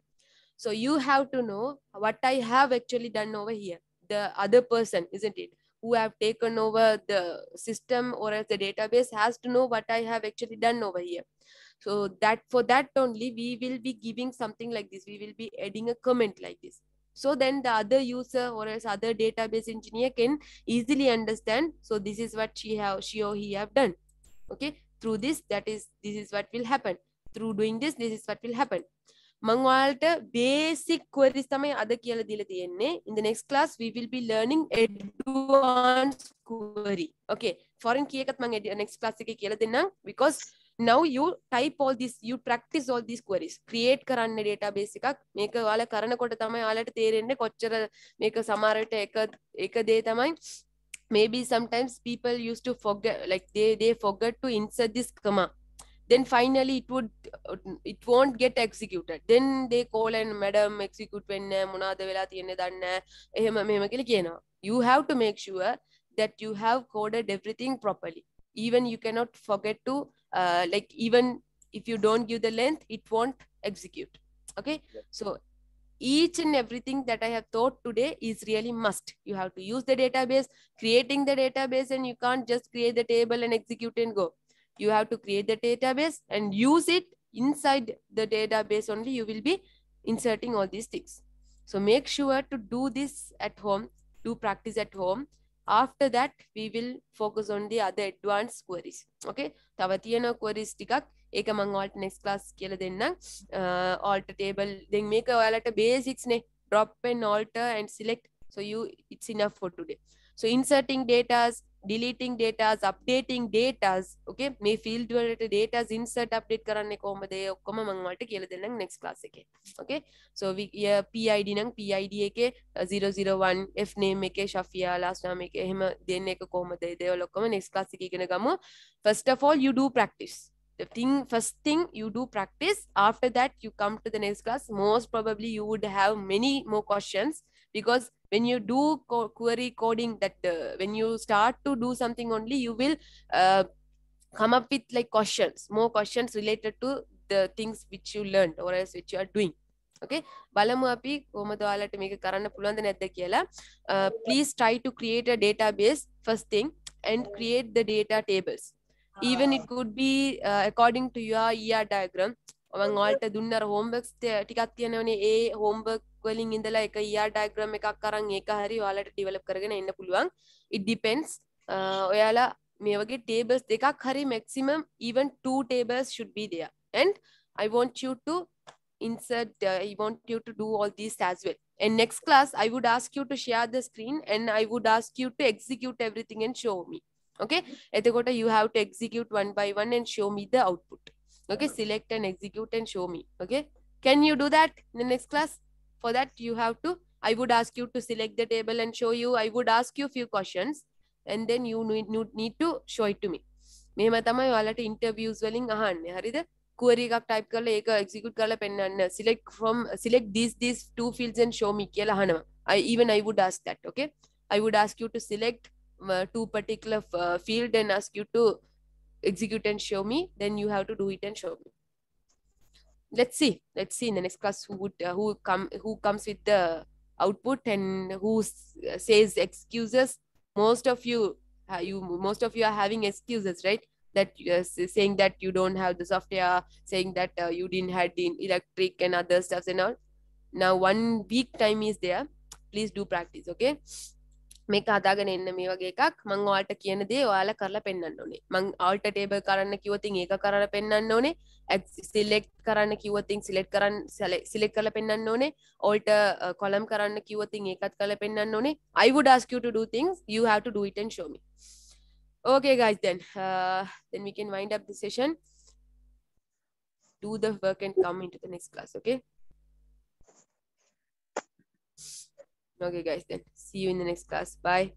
Speaker 1: So you have to know what i have actually done over here. The other person isn't it? Who have taken over the system or else the database has to know what i have actually done over here. So that for that only we will be giving something like this. We will be adding a comment like this so then the other user or else other database engineer can easily understand so this is what she have she or he have done okay through this that is this is what will happen through doing this this is what will happen මං ඔයාලට basic queries තමයි අද කියලා දීලා තියෙන්නේ in the next class we will be learning advanced query okay foreign key එකත් මං next class එකේ කියලා දෙන්නම් because now you type all this you practice all these queries create කරන්න database එකක් මේක ඔයාලා කරනකොට තමයි ඔයාලට තේරෙන්නේ කොච්චර මේක සමහර විට එක එක දේ තමයි maybe sometimes people used to forget like they they forget to insert this comma then finally it would it won't get executed then they call and madam execute වෙන්නේ මොනවාද වෙලා තියෙන්නේ දන්නේ එහෙම මෙහෙම කියලා කියනවා you have to make sure that you have coded everything properly even you cannot forget to uh, uh, like even if you don't give the length it won't execute. Okay? So each and everything that i have taught today is really must. You have to use the database creating the database and you can't just create the table and execute and go. You have to create the database and use it inside the database only. You will be inserting all these things. So make sure to do this at home do practice at home after that we will focus on the other advanced queries okay තව තියෙන queries ටිකක් ඒක මම ඔයාලට next class කියලා දෙන්නම් uh, alter table then මේක ඔයාලට basics නේ drop and alter and select so you it's enough for today so inserting datas deleting datas updating datas okay මේ field වලට datas insert update කරන්නේ කොහොමද ඒ ඔක්කොම මම ඔයාලට කියලා දෙන්නම් next class එකේ okay so we yeah, PID නම් PID එකේ 001 F name එකේ Shafia last name එකේ එහෙම දෙන්න එක කොහොමද ඒ දේවල් ඔක්කොම next class එකේ ඉගෙන ගමු first of all you do practice the thing first thing you do practice after that you come to the next class most probably you would have many more questions because when you do co query coding that uh, when you start to do something only you will uh, come up with like questions more questions related to the things which you learned or else which you are doing okay බලමු අපි කොහොමද ඔයාලට මේක කරන්න පුළුවන්ද නැද්ද කියලා uh, please try to create a database first thing and create the data tables even it could be uh, according to your ER diagram මම ඔයාලට දුන්න අර homeworks ටිකක් තියෙනවනේ ඒ homework වලින් ඉඳලා එක ER diagram එකක් අරන් ඒක හරි ඔයාලට develop කරගෙන එන්න පුළුවන් it depends uh, ඔයාලා මේ වගේ tables දෙකක් හරි maximum even two tables should be there and I want you to insert uh, I want you to do all these as well and next class I would ask you to share the screen and I would ask you to execute everything and show me okay එතකොට you have to execute one by one and show me the output okay select and execute and show me okay can you do that in the next class for that you have to i would ask you to select the table and show you i would ask you a few questions and then you need, need to show it to me මෙහෙම තමයි ඔයාලට ඉන්ටර්වියස් වලින් අහන්නේ හරිද query එකක් type කරලා ඒක execute කරලා පෙන්නන්න select from select these these two fields and show me කියලා අහනවා i even i would ask that okay i would ask you to select uh, two particular uh, field and ask you to execute and show me then you have to do it and show me let's see. Let's see in the next class who would uh, who come who comes with the output and who says excuses. Most of you uh, you most of you are having excuses right? That uh, saying that you don't have the software saying that uh, you didn't have the electric and other stuff and all. Now one week time is there. Please do practice okay මේක හදාගෙන එන්න මේ වගේ එකක්. මං ඔයාලට කියන දේ ඔයාලා කරලා පෙන්වන්න ඕනේ. මං ආල්ට ටේබල් කරන්න කිව්වොත් ඒක කරලා පෙන්වන්න ඕනේ. සිලෙක්ට් කරන්න කිව්වොත් සිලෙක්ට් කරන්න සිලෙක්ට් කරලා පෙන්වන්න ඕනේ. ඕල්ට කොලම් uh, කරන්න කිව්වොත් ඒකත් කරලා පෙන්වන්න ඕනේ. I would ask you to do things. You have to do it and show me. Okay guys then uh, then we can wind up the session. Do the work and come into the next class okay? Okay, guys, then. See you in the next class. Bye.